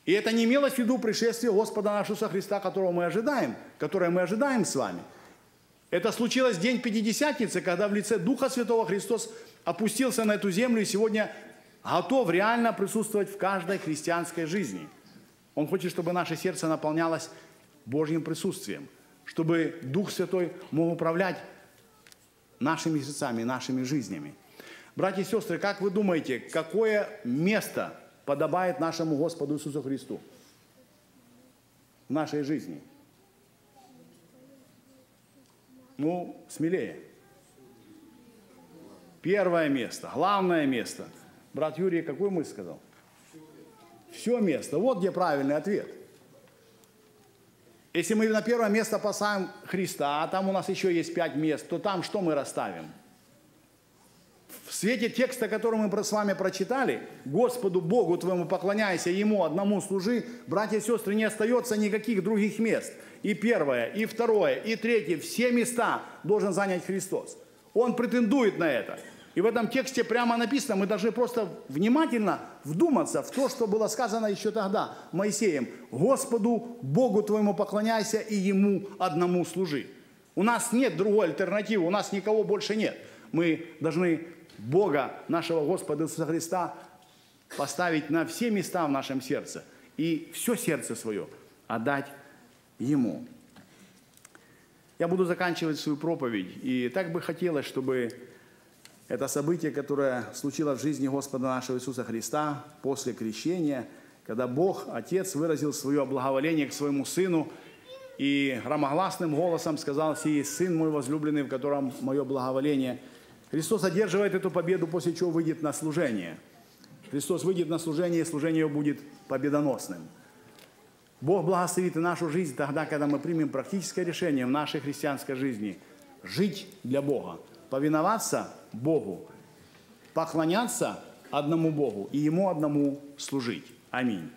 D: И это не имелось в виду пришествие Господа нашего Христа, которого мы ожидаем, которое мы ожидаем с вами. Это случилось в день Пятидесятницы, когда в лице Духа Святого Христос опустился на эту землю и сегодня готов реально присутствовать в каждой христианской жизни. Он хочет, чтобы наше сердце наполнялось Божьим присутствием, чтобы Дух Святой мог управлять нашими сердцами, нашими жизнями. Братья и сестры, как вы думаете, какое место подобает нашему Господу Иисусу Христу в нашей жизни? Ну, смелее. Первое место, главное место. Брат Юрий, какую мысль сказал? Все место. Вот где правильный ответ. Если мы на первое место поставим Христа, а там у нас еще есть пять мест, то там что мы расставим? В свете текста, который мы с вами прочитали, Господу Богу твоему поклоняйся, Ему одному служи, братья и сестры, не остается никаких других мест. И первое, и второе, и третье, все места должен занять Христос. Он претендует на это. И в этом тексте прямо написано, мы должны просто внимательно вдуматься в то, что было сказано еще тогда Моисеем. Господу Богу твоему поклоняйся и Ему одному служи. У нас нет другой альтернативы, у нас никого больше нет. Мы должны Бога, нашего Господа Иисуса Христа, поставить на все места в нашем сердце и все сердце свое отдать Ему. Я буду заканчивать свою проповедь, и так бы хотелось, чтобы это событие, которое случилось в жизни Господа нашего Иисуса Христа после крещения, когда Бог, Отец, выразил свое благоволение к своему Сыну и громогласным голосом сказал, «Сей Сын мой возлюбленный, в котором мое благоволение». Христос одерживает эту победу, после чего выйдет на служение. Христос выйдет на служение, и служение будет победоносным. Бог благословит и нашу жизнь тогда, когда мы примем практическое решение в нашей христианской жизни – жить для Бога, повиноваться Богу, поклоняться одному Богу и Ему одному служить. Аминь.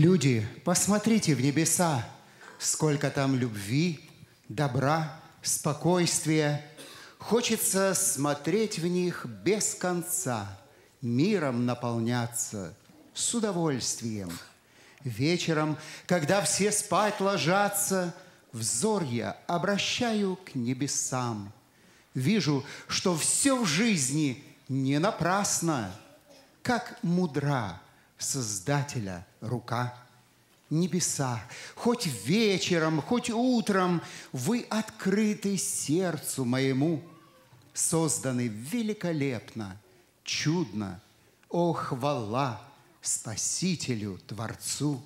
E: Люди, посмотрите в небеса, сколько там любви, добра, спокойствия. Хочется смотреть в них без конца, миром наполняться с удовольствием. Вечером, когда все спать ложатся, взор я обращаю к небесам. Вижу, что все в жизни не напрасно, как мудра Создателя рука. Небеса, хоть вечером, хоть утром вы открыты сердцу моему, созданы великолепно, чудно, о хвала Спасителю, Творцу.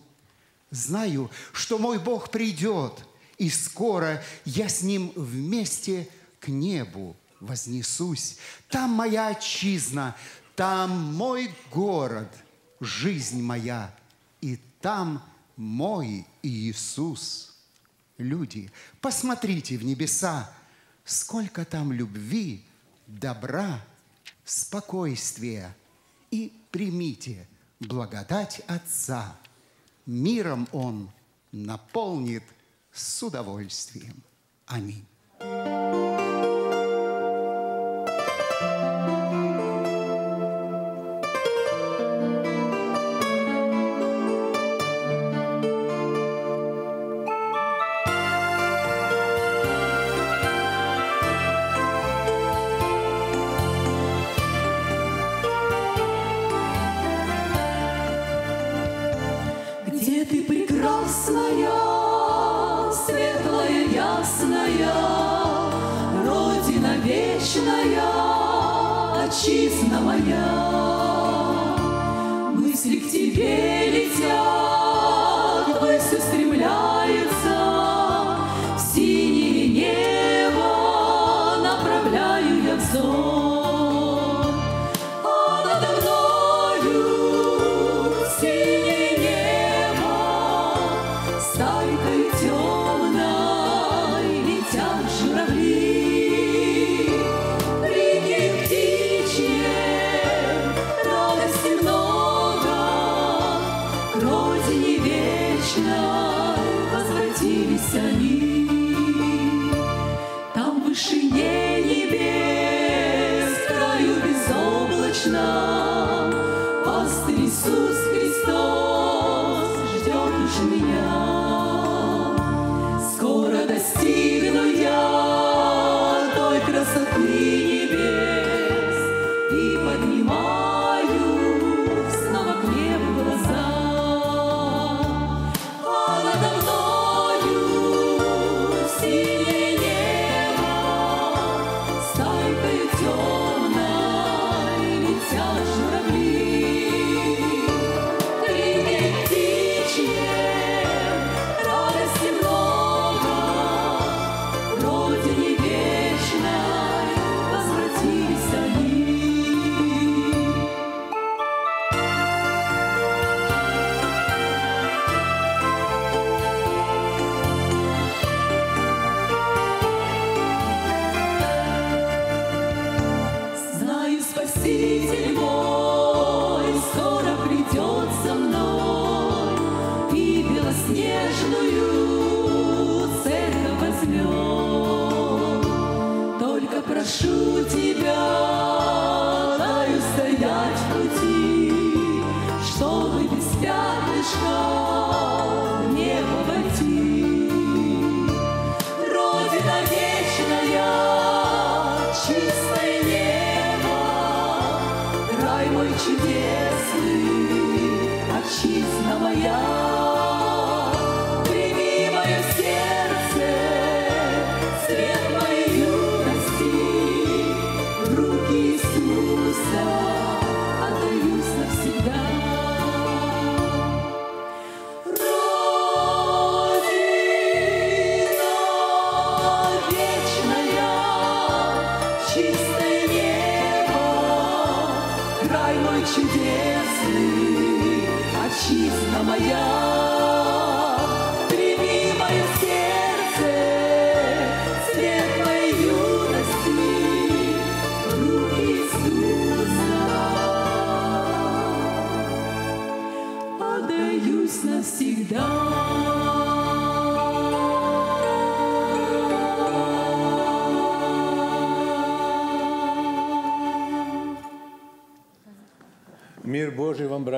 E: Знаю, что мой Бог придет, и скоро я с Ним вместе к небу вознесусь. Там моя отчизна, там мой город – жизнь моя, и там мой Иисус. Люди, посмотрите в небеса, сколько там любви, добра, спокойствия, и примите благодать Отца. Миром Он наполнит с удовольствием. Аминь.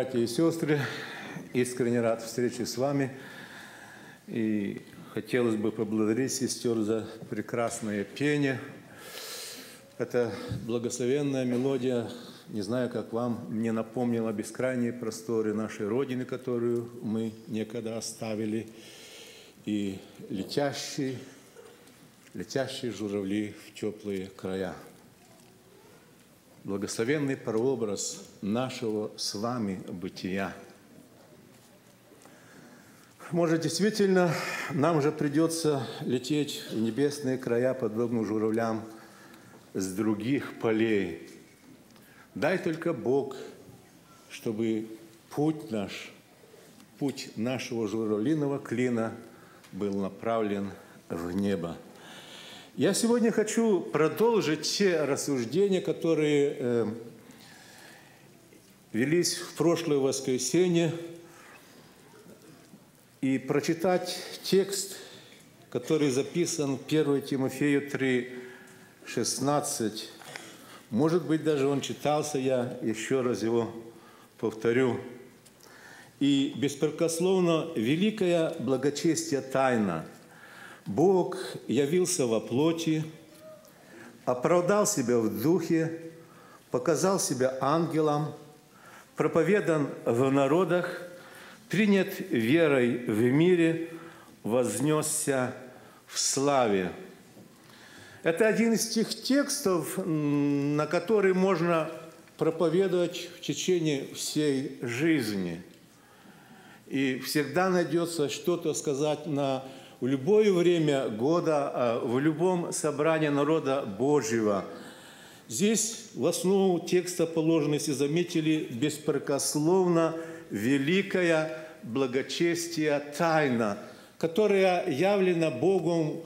C: Братья и сестры. Искренне рад встрече с вами. И хотелось бы поблагодарить сестер за прекрасное пение. Это благословенная мелодия, не знаю, как вам, мне напомнила бескрайние просторы нашей Родины, которую мы некогда оставили, и летящие, летящие журавли в теплые края благословенный прообраз нашего с вами бытия. Может, действительно, нам же придется лететь в небесные края, подобно журавлям, с других полей. Дай только Бог, чтобы путь наш, путь нашего журавлиного клина был направлен в небо. Я сегодня хочу продолжить те рассуждения, которые э, велись в прошлое воскресенье, и прочитать текст, который записан 1 Тимофею 3, 16. Может быть, даже он читался, я еще раз его повторю. И беспрекословно великая благочестие тайна – Бог явился во плоти, оправдал себя в духе, показал себя ангелом, проповедан в народах, принят верой в мире, вознесся в славе. Это один из тех текстов, на который можно проповедовать в течение всей жизни. И всегда найдется что-то сказать на в любое время года, а, в любом собрании народа Божьего. Здесь в основу текста положено, заметили, беспрекословно великая благочестие тайна, которая явлена Богом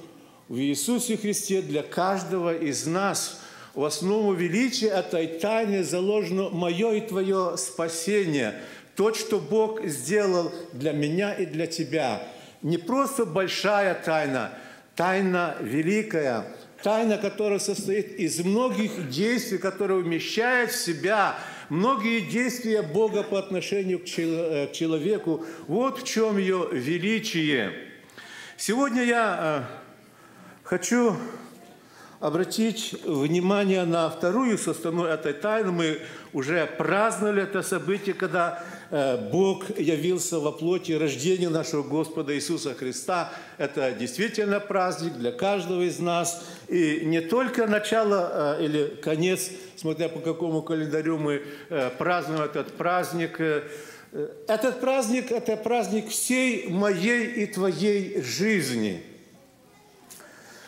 C: в Иисусе Христе для каждого из нас. В основу величия этой тайны заложено мое и твое спасение, то, что Бог сделал для меня и для тебя – не просто большая тайна, тайна великая, тайна, которая состоит из многих действий, которые вмещают в себя многие действия Бога по отношению э, к человеку. Вот в чем ее величие. Сегодня я э, хочу обратить внимание на вторую составную этой тайны. Мы уже праздновали это событие, когда Э, Бог явился во плоти рождения нашего Господа Иисуса Христа. Это действительно праздник для каждого из нас. И не только начало э, или конец, смотря по какому календарю мы э, празднуем этот праздник, этот праздник – это праздник всей моей и твоей жизни.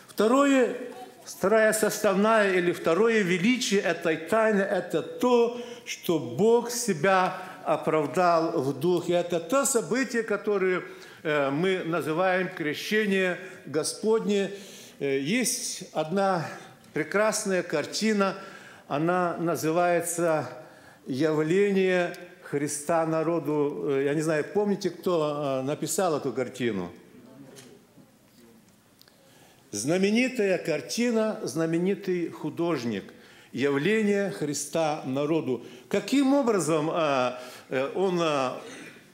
C: Второе, вторая составная или второе величие этой тайны – это то, что Бог себя оправдал в духе. Это то событие, которое э, мы называем крещение Господне. Э, есть одна прекрасная картина, она называется «Явление Христа народу». Э, я не знаю, помните, кто написал эту картину? Знаменитая картина, знаменитый художник – явление Христа народу. Каким образом а, э, он, а,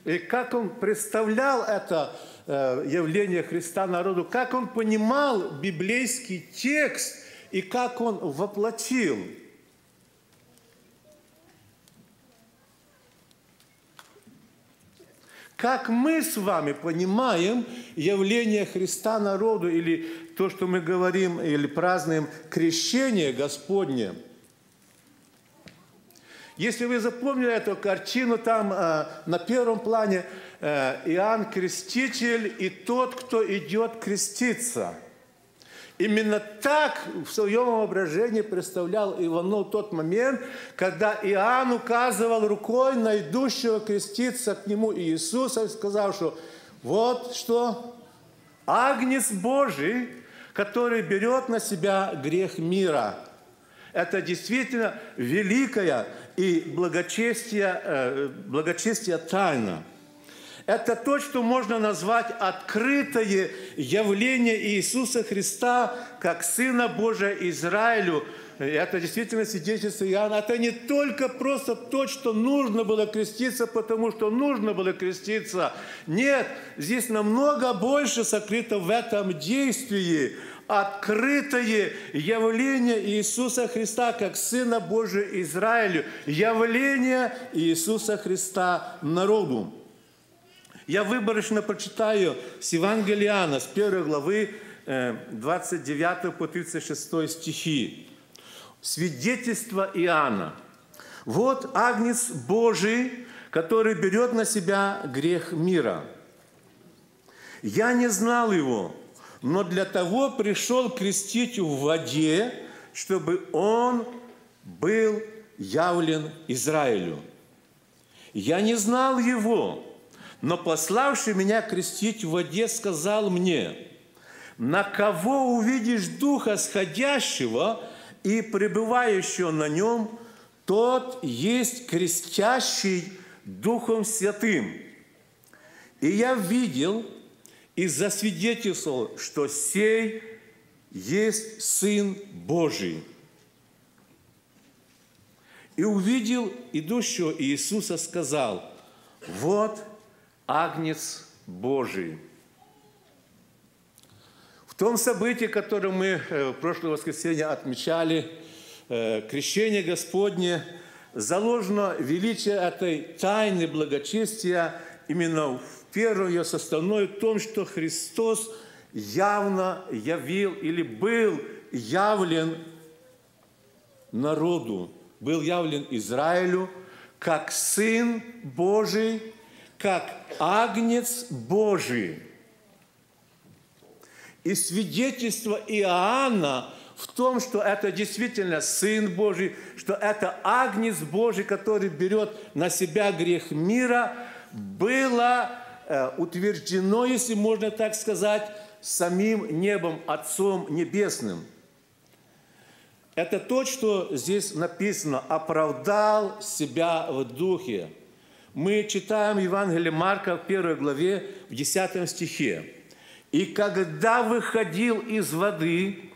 C: и как он представлял это э, явление Христа народу, как он понимал библейский текст и как он воплотил. Как мы с вами понимаем явление Христа народу или то, что мы говорим или празднуем крещение Господне – если вы запомнили эту картину, там э, на первом плане э, Иоанн Креститель и тот, кто идет креститься. Именно так в своем воображении представлял Иванов тот момент, когда Иоанн указывал рукой на идущего креститься к нему Иисуса, сказав, что вот что, Агнец Божий, который берет на себя грех мира. Это действительно великая и благочестие, э, благочестие тайна. Это то, что можно назвать открытое явление Иисуса Христа как Сына Божия Израилю, это действительно свидетельство Иоанна. Это не только просто то, что нужно было креститься, потому что нужно было креститься. Нет, здесь намного больше сокрыто в этом действии открытое явление Иисуса Христа как Сына Божия Израилю, явление Иисуса Христа народу. Я выборочно прочитаю с Евангелиана, с первой главы, 29 э, по 36 стихи. Свидетельство Иоанна. Вот Агнец Божий, который берет на себя грех мира. Я не знал его, но для того пришел крестить в воде, чтобы он был явлен Израилю. Я не знал его, но пославший меня крестить в воде сказал мне, на кого увидишь Духа сходящего и пребывающего на нем, тот есть крестящий Духом Святым. И я видел и засвидетельствовал, что сей есть Сын Божий. И увидел идущего Иисуса, сказал, вот Агнец Божий. В том событии, которое мы э, в прошлое воскресенье отмечали, э, крещение Господне, заложено величие этой тайны благочестия именно в первой ее составной в том, что Христос явно явил или был явлен народу, был явлен Израилю как Сын Божий, как Агнец Божий. И свидетельство Иоанна в том, что это действительно Сын Божий, что это Агнец Божий, который берет на себя грех мира, было э, утверждено, если можно так сказать, самим небом, Отцом Небесным. Это то, что здесь написано, оправдал себя в духе мы читаем Евангелие Марка в первой главе, в 10 стихе. «И когда выходил из воды,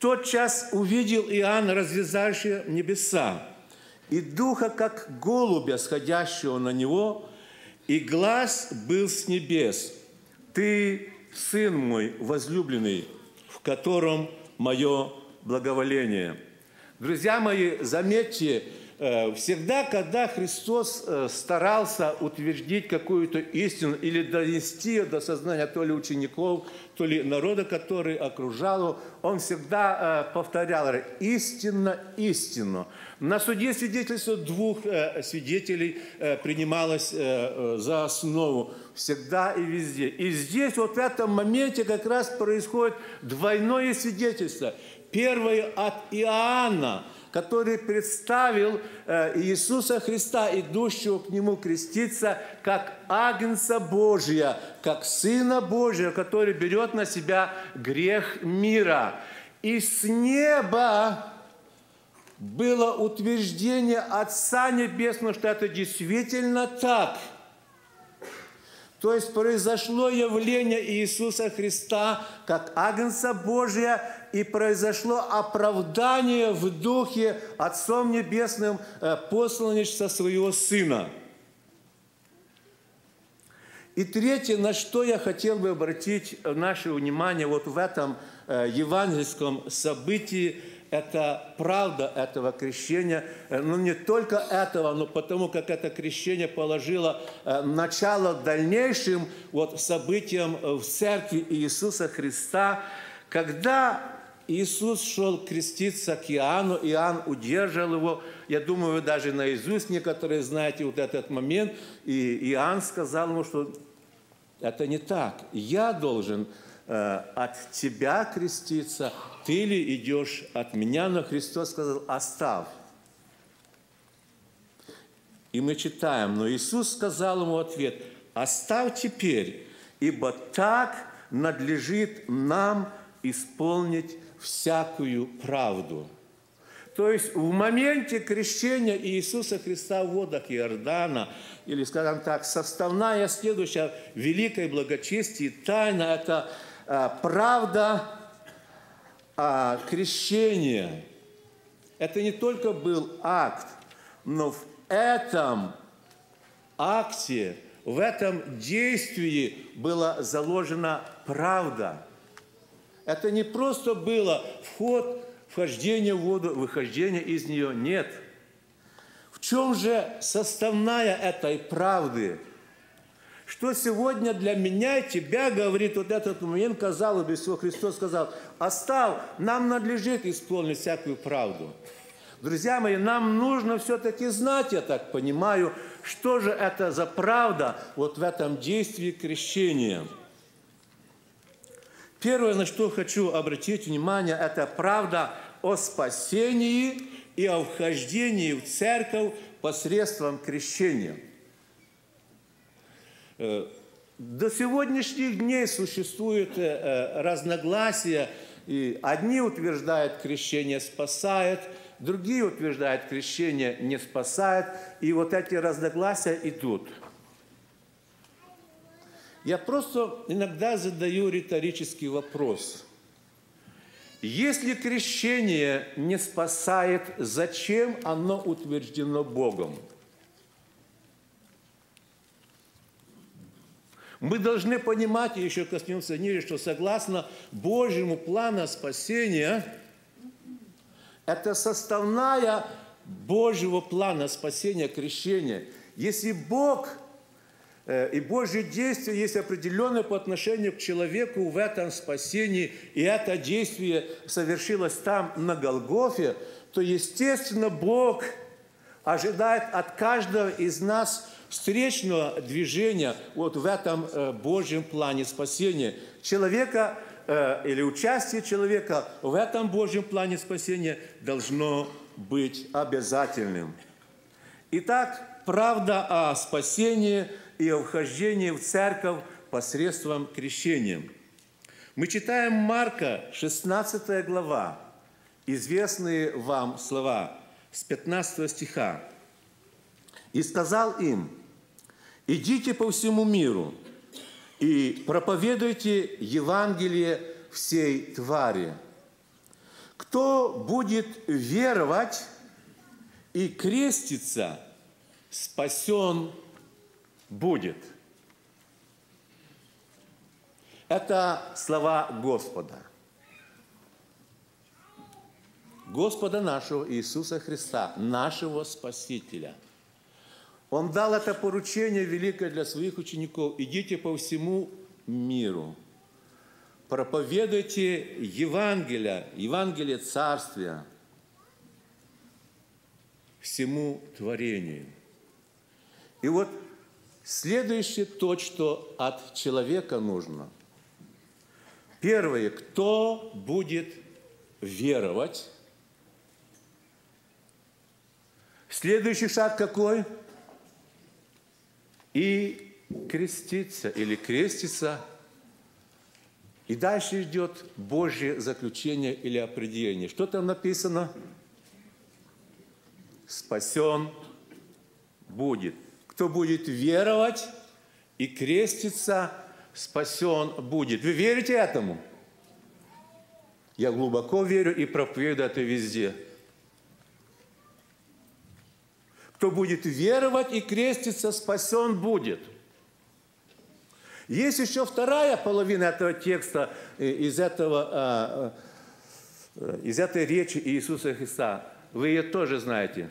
C: тот час увидел Иоанн, развязавший небеса, и духа, как голубя, сходящего на него, и глаз был с небес. Ты, Сын мой возлюбленный, в котором мое благоволение». Друзья мои, заметьте, Э, всегда, когда Христос э, старался утвердить какую-то истину или донести ее до сознания то ли учеников, то ли народа, который окружал его, он всегда э, повторял «истинно, истинно». На суде свидетельство двух свидетелей принималось за основу всегда и везде. И здесь вот в этом моменте как раз происходит двойное свидетельство. Первое от Иоанна – который представил э, Иисуса Христа, идущего к Нему креститься, как Агнца Божия, как Сына Божия, который берет на себя грех мира. И с неба было утверждение Отца Небесного, что это действительно так – то есть произошло явление Иисуса Христа как Агнца Божия, и произошло оправдание в Духе Отцом Небесным э, посланничества своего Сына. И третье, на что я хотел бы обратить наше внимание вот в этом э, евангельском событии – это правда этого крещения, э, но не только этого, но потому как это крещение положило э, начало дальнейшим вот событиям в церкви Иисуса Христа, когда Иисус шел креститься к Иоанну, Иоанн удержал его. Я думаю, вы даже наизусть некоторые знаете вот этот момент. И Иоанн сказал ему, что это не так. Я должен Э, от тебя креститься, ты ли идешь от меня? Но Христос сказал, оставь. И мы читаем, но Иисус сказал ему ответ, оставь теперь, ибо так надлежит нам исполнить всякую правду. То есть в моменте крещения Иисуса Христа в водах Иордана, или, скажем так, составная следующая великой благочестии, тайна – это Э, правда о крещении Это не только был акт, но в этом акте, в этом действии была заложена правда. Это не просто было вход, вхождение в воду, выхождение из нее. Нет. В чем же составная этой правды? Что сегодня для меня тебя говорит вот этот момент, казалось бы, всего Христос сказал, оставь, нам надлежит исполнить всякую правду. Друзья мои, нам нужно все-таки знать, я так понимаю, что же это за правда вот в этом действии крещения. Первое, на что хочу обратить внимание, это правда о спасении и о вхождении в церковь посредством крещения. Э, до сегодняшних дней существует э, э, разногласия, и одни утверждают, крещение спасает, другие утверждают, крещение не спасает, и вот эти разногласия идут. Я просто иногда задаю риторический вопрос. Если крещение не спасает, зачем оно утверждено Богом? Мы должны понимать, и еще коснемся ниже, что согласно Божьему плану спасения, это составная Божьего плана спасения, крещения. Если Бог э, и Божье действие есть определенное по отношению к человеку в этом спасении, и это действие совершилось там, на Голгофе, то, естественно, Бог ожидает от каждого из нас встречного движения вот в этом э, Божьем плане спасения. Человека э, или участие человека в этом Божьем плане спасения должно быть обязательным. Итак, правда о спасении и о вхождении в церковь посредством крещения. Мы читаем Марка, 16 глава, известные вам слова с 15 стиха. «И сказал им, идите по всему миру и проповедуйте Евангелие всей твари. Кто будет веровать и креститься, спасен будет. Это слова Господа. Господа нашего Иисуса Христа, нашего Спасителя – он дал это поручение великое для своих учеников. Идите по всему миру, проповедуйте Евангелие, Евангелие Царствия всему творению. И вот следующее то, что от человека нужно. Первое, кто будет веровать? Следующий шаг какой? – и креститься или креститься. И дальше идет Божье заключение или определение. Что там написано? Спасен будет. Кто будет веровать и креститься, спасен будет. Вы верите этому? Я глубоко верю и проповедую это везде – Кто будет веровать и креститься, спасен будет. Есть еще вторая половина этого текста, э, из, этого, а, э, из этой речи Иисуса Христа. Вы ее тоже знаете.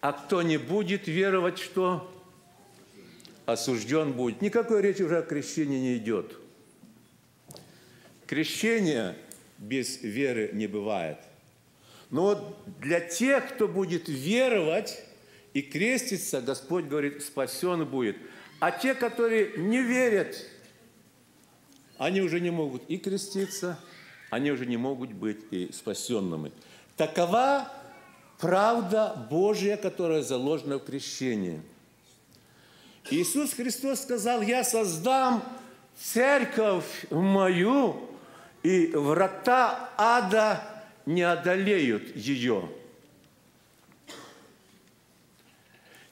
C: А кто не будет веровать, что осужден будет. Никакой речи уже о крещении не идет. Крещение без веры не бывает – но вот для тех, кто будет веровать и креститься, Господь говорит, спасен будет. А те, которые не верят, они уже не могут и креститься, они уже не могут быть и спасенными. Такова правда Божья, которая заложена в крещении. Иисус Христос сказал, я создам церковь мою, и врата ада не одолеют ее.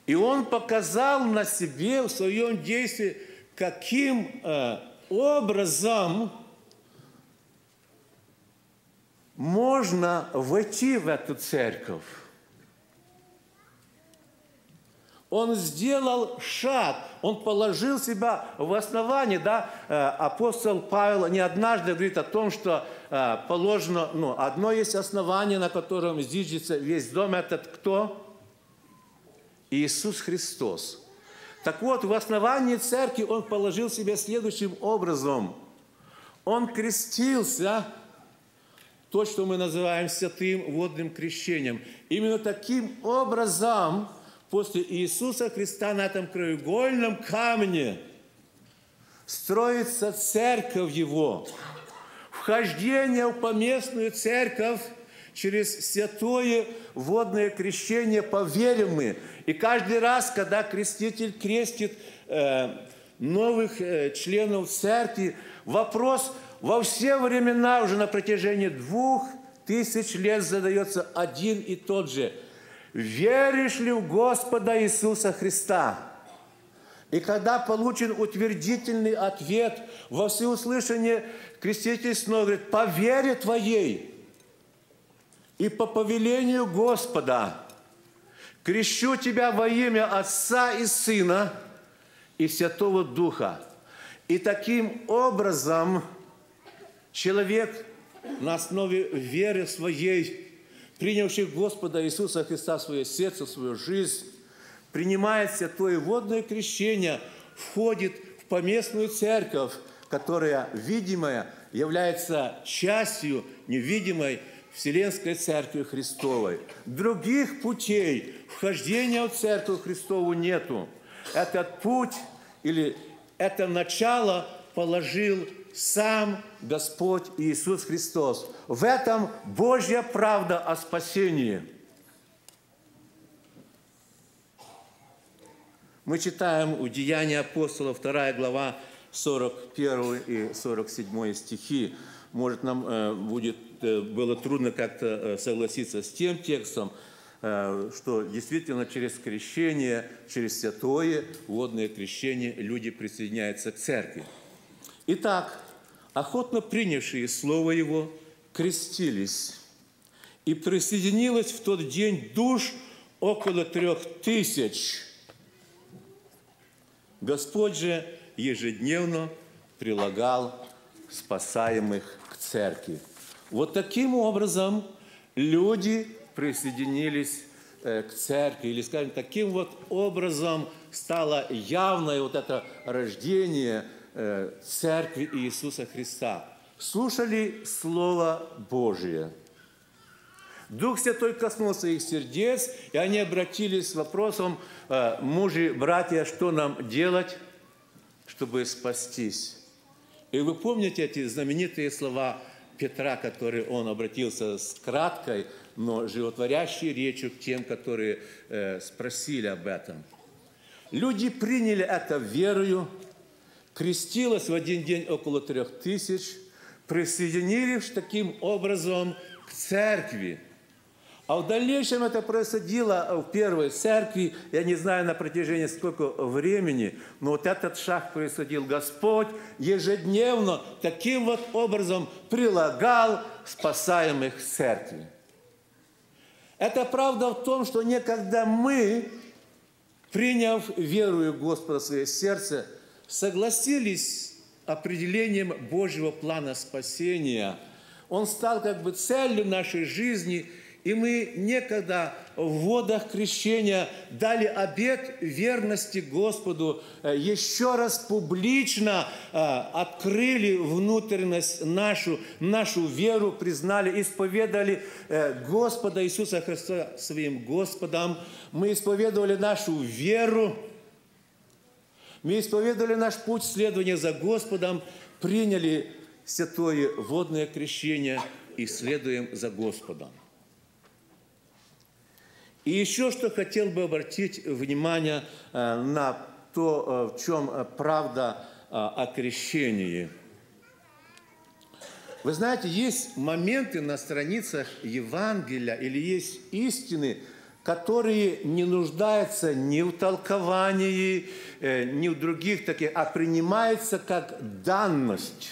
C: И он показал на себе в своем действии, каким э, образом можно войти в эту церковь. Он сделал шаг, он положил себя в основании. Да? Э, апостол Павел не однажды говорит о том, что э, положено, ну, одно есть основание, на котором зиждется весь дом, этот кто? Иисус Христос. Так вот, в основании церкви он положил себя следующим образом. Он крестился, то, что мы называем святым водным крещением. Именно таким образом – после Иисуса Христа на этом краеугольном камне строится церковь Его. Вхождение в поместную церковь через святое водное крещение поверим. И каждый раз, когда креститель крестит э, новых э, членов церкви, вопрос во все времена уже на протяжении двух тысяч лет задается один и тот же – веришь ли в Господа Иисуса Христа? И когда получен утвердительный ответ во всеуслышание, креститель снова говорит, по вере твоей и по повелению Господа крещу тебя во имя Отца и Сына и Святого Духа. И таким образом человек на основе веры своей принявших Господа Иисуса Христа в свое сердце, в свою жизнь, принимает святое водное крещение, входит в поместную церковь, которая, видимая, является частью невидимой Вселенской Церкви Христовой. Других путей вхождения в Церковь Христову нету. Этот путь или это начало положил сам Господь Иисус Христос. В этом Божья правда о спасении. Мы читаем у Деяния апостолов, 2 глава, 41 и 47 стихи. Может, нам э, будет, э, было трудно как-то э, согласиться с тем текстом, что действительно через крещение, через святое водное крещение люди присоединяются к церкви. Итак, охотно принявшие Слово Его крестились, и присоединилось в тот день душ около трех тысяч. Господь же ежедневно прилагал спасаемых к церкви. Вот таким образом люди присоединились э, к церкви, или, скажем, таким вот образом стало явное вот это рождение – церкви Иисуса Христа, слушали Слово Божие. Дух Святой коснулся их сердец, и они обратились с вопросом, э, мужи, братья, что нам делать, чтобы спастись? И вы помните эти знаменитые слова Петра, которые он обратился с краткой, но животворящей речью к тем, которые э, спросили об этом. Люди приняли это верою, крестилось в один день около трех тысяч, присоединились таким образом к церкви. А в дальнейшем это происходило в первой церкви, я не знаю на протяжении сколько времени, но вот этот шаг происходил. Господь ежедневно таким вот образом прилагал спасаемых к церкви. Это правда в том, что некогда мы, приняв верую Господа в свое сердце, согласились определением Божьего плана спасения. Он стал как бы целью нашей жизни, и мы некогда в водах крещения дали обет верности Господу, э, еще раз публично э, открыли внутренность нашу, нашу веру, признали, исповедали э, Господа Иисуса Христа своим Господом. Мы исповедовали нашу веру, мы исповедовали наш путь следования за Господом, приняли святое водное крещение и следуем за Господом. И еще что хотел бы обратить внимание э, на то, э, в чем э, правда о крещении. Вы знаете, есть моменты на страницах Евангелия или есть истины, которые не нуждаются ни в толковании, э, ни в других таких, а принимаются как данность.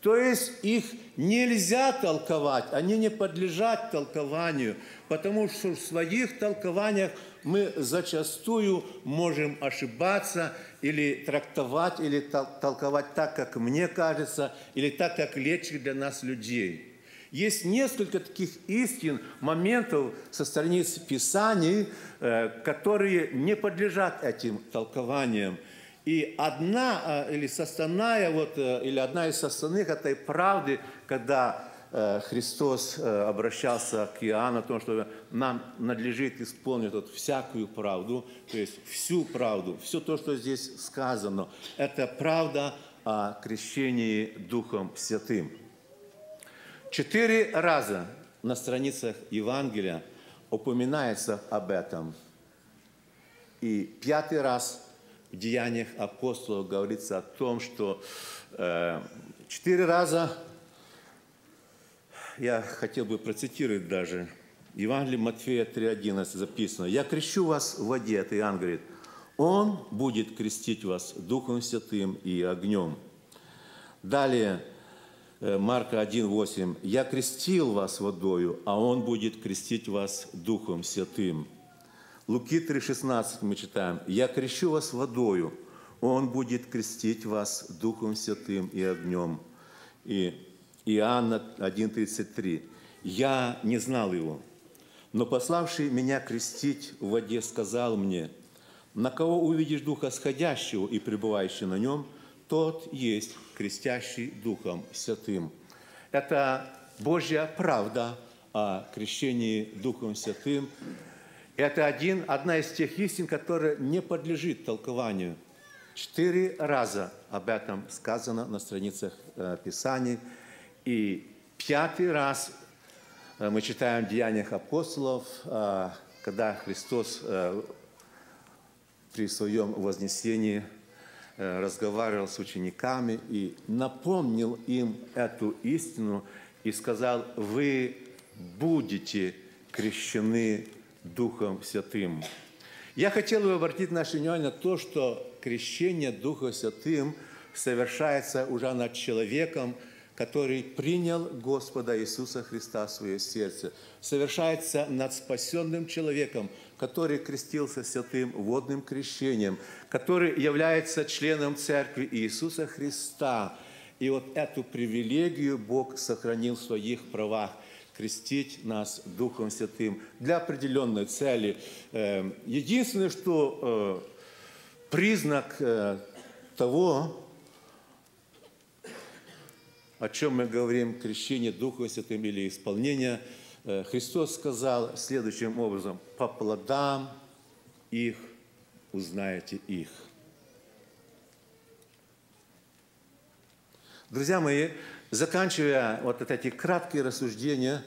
C: То есть их нельзя толковать, они не подлежат толкованию, потому что в своих толкованиях мы зачастую можем ошибаться или трактовать, или толковать так, как мне кажется, или так, как легче для нас людей. Есть несколько таких истин, моментов со страниц Писаний, э, которые не подлежат этим толкованиям. И одна, э, или составная, вот, э, или одна из составных этой правды, когда Христос обращался к Иоанну о том, что нам надлежит исполнить вот всякую правду, то есть всю правду, все то, что здесь сказано, это правда о крещении Духом Святым. Четыре раза на страницах Евангелия упоминается об этом. И пятый раз в Деяниях апостолов говорится о том, что э, четыре раза, я хотел бы процитировать даже, Евангелие Матфея 3.11 записано, «Я крещу вас в воде», это Иоанн говорит, «Он будет крестить вас Духом Святым и огнем». Далее, Марка 1,8. «Я крестил вас водою, а Он будет крестить вас Духом Святым». Луки 3,16 мы читаем. «Я крещу вас водою, Он будет крестить вас Духом Святым и огнем». И Иоанна 1,33. «Я не знал Его, но пославший меня крестить в воде сказал мне, на кого увидишь Духа сходящего и пребывающего на нем, тот есть крестящий Духом Святым. Это Божья правда о крещении Духом Святым. Это один, одна из тех истин, которая не подлежит толкованию. Четыре раза об этом сказано на страницах э, Писаний. И пятый раз э, мы читаем в Деяниях апостолов, э, когда Христос при своем вознесении – разговаривал с учениками и напомнил им эту истину и сказал, вы будете крещены Духом Святым. Я хотел бы обратить наше внимание на то, что крещение Духом Святым совершается уже над человеком, который принял Господа Иисуса Христа в свое сердце. Совершается над спасенным человеком – который крестился святым водным крещением, который является членом Церкви Иисуса Христа. И вот эту привилегию Бог сохранил в своих правах крестить нас Духом Святым для определенной цели. Эм, единственное, что э, признак э, того, о чем мы говорим, крещение Духом Святым или исполнение – Э, Христос сказал следующим образом, по плодам их узнаете их. Друзья мои, заканчивая вот эти краткие рассуждения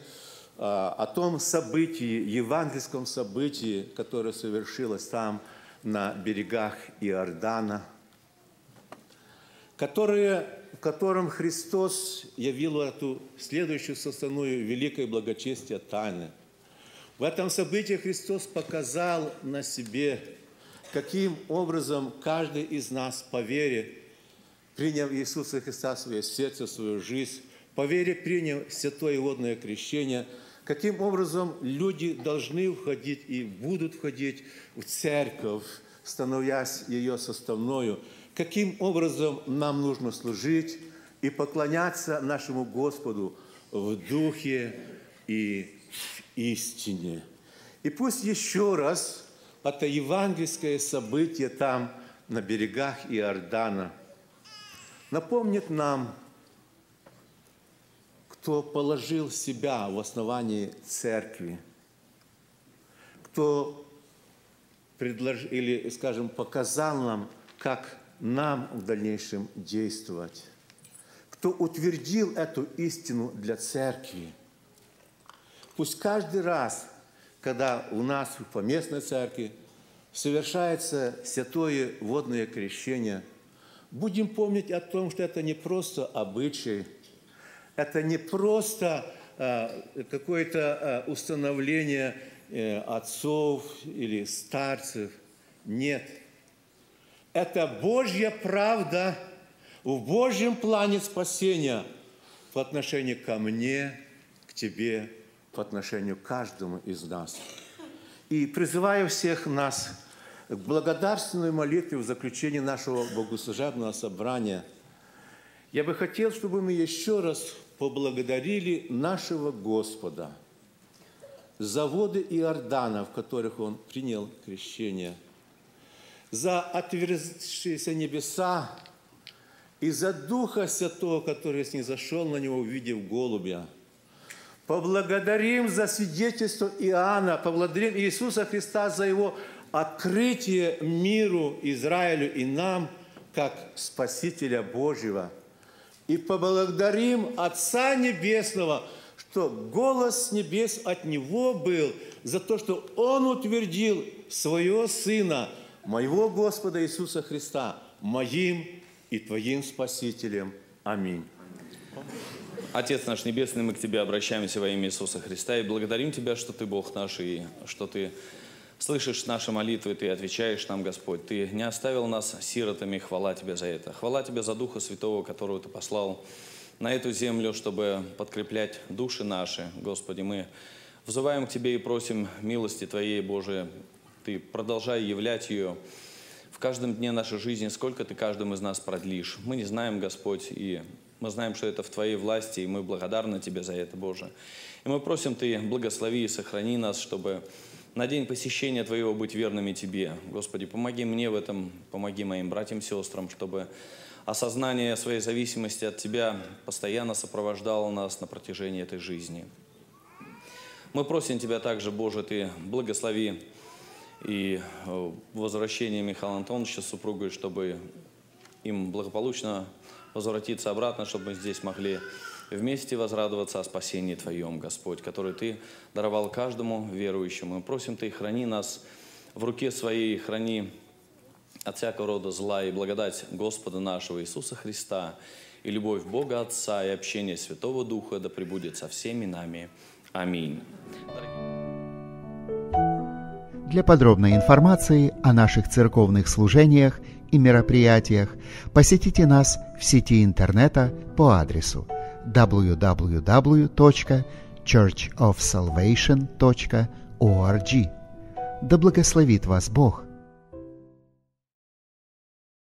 C: э, о том событии, евангельском событии, которое совершилось там на берегах Иордана, которое котором Христос явил эту следующую составную великое благочестие тайны. В этом событии Христос показал на себе, каким образом каждый из нас по вере, приняв Иисуса Христа в свое сердце, в свою жизнь, по вере приняв святое водное крещение, каким образом люди должны входить и будут входить в церковь, становясь ее составною – каким образом нам нужно служить и поклоняться нашему Господу в духе и в истине. И пусть еще раз это евангельское событие там, на берегах Иордана, напомнит нам, кто положил себя в основании церкви, кто предложил или, скажем, показал нам, как нам в дальнейшем действовать. Кто утвердил эту истину для церкви. Пусть каждый раз, когда у нас в поместной церкви совершается святое водное крещение, будем помнить о том, что это не просто обычай, это не просто э, какое-то э, установление э, отцов или старцев. Нет – это Божья правда в Божьем плане спасения по отношению ко мне, к тебе, по отношению к каждому из нас. И призываю всех нас к благодарственной молитве в заключении нашего богослужебного собрания. Я бы хотел, чтобы мы еще раз поблагодарили нашего Господа за воды Иордана, в которых Он принял крещение, за отверзшиеся небеса и за Духа Святого, который снизошел на Него, увидев голубя. Поблагодарим за свидетельство Иоанна, поблагодарим Иисуса Христа за Его открытие миру, Израилю и нам, как Спасителя Божьего – и поблагодарим Отца Небесного, что голос небес от Него был за то, что Он утвердил Своего Сына, моего Господа Иисуса Христа, моим и Твоим Спасителем. Аминь.
B: Отец наш Небесный, мы к Тебе обращаемся во имя Иисуса Христа и благодарим Тебя, что Ты Бог наш и что Ты слышишь наши молитвы, Ты отвечаешь нам, Господь. Ты не оставил нас сиротами, хвала Тебе за это. Хвала Тебе за Духа Святого, которого Ты послал на эту землю, чтобы подкреплять души наши. Господи, мы взываем к Тебе и просим милости Твоей, Божией. Ты продолжай являть ее в каждом дне нашей жизни, сколько Ты каждым из нас продлишь. Мы не знаем, Господь, и мы знаем, что это в Твоей власти, и мы благодарны Тебе за это, Боже. И мы просим Ты, благослови и сохрани нас, чтобы на день посещения Твоего быть верными Тебе. Господи, помоги мне в этом, помоги моим братьям и сестрам, чтобы осознание своей зависимости от Тебя постоянно сопровождало нас на протяжении этой жизни. Мы просим Тебя также, Боже, Ты благослови и э, возвращение Михаила Антоновича с супругой, чтобы им благополучно возвратиться обратно, чтобы мы здесь могли вместе возрадоваться о спасении Твоем, Господь, который Ты даровал каждому верующему. Мы просим Ты, храни нас в руке Своей, храни от всякого рода зла и благодать Господа нашего Иисуса Христа и любовь Бога Отца и общение Святого Духа да пребудет со всеми нами. Аминь.
E: Для подробной информации о наших церковных служениях и мероприятиях посетите нас в сети интернета по адресу – www.churchofsalvation.org. Да благословит вас Бог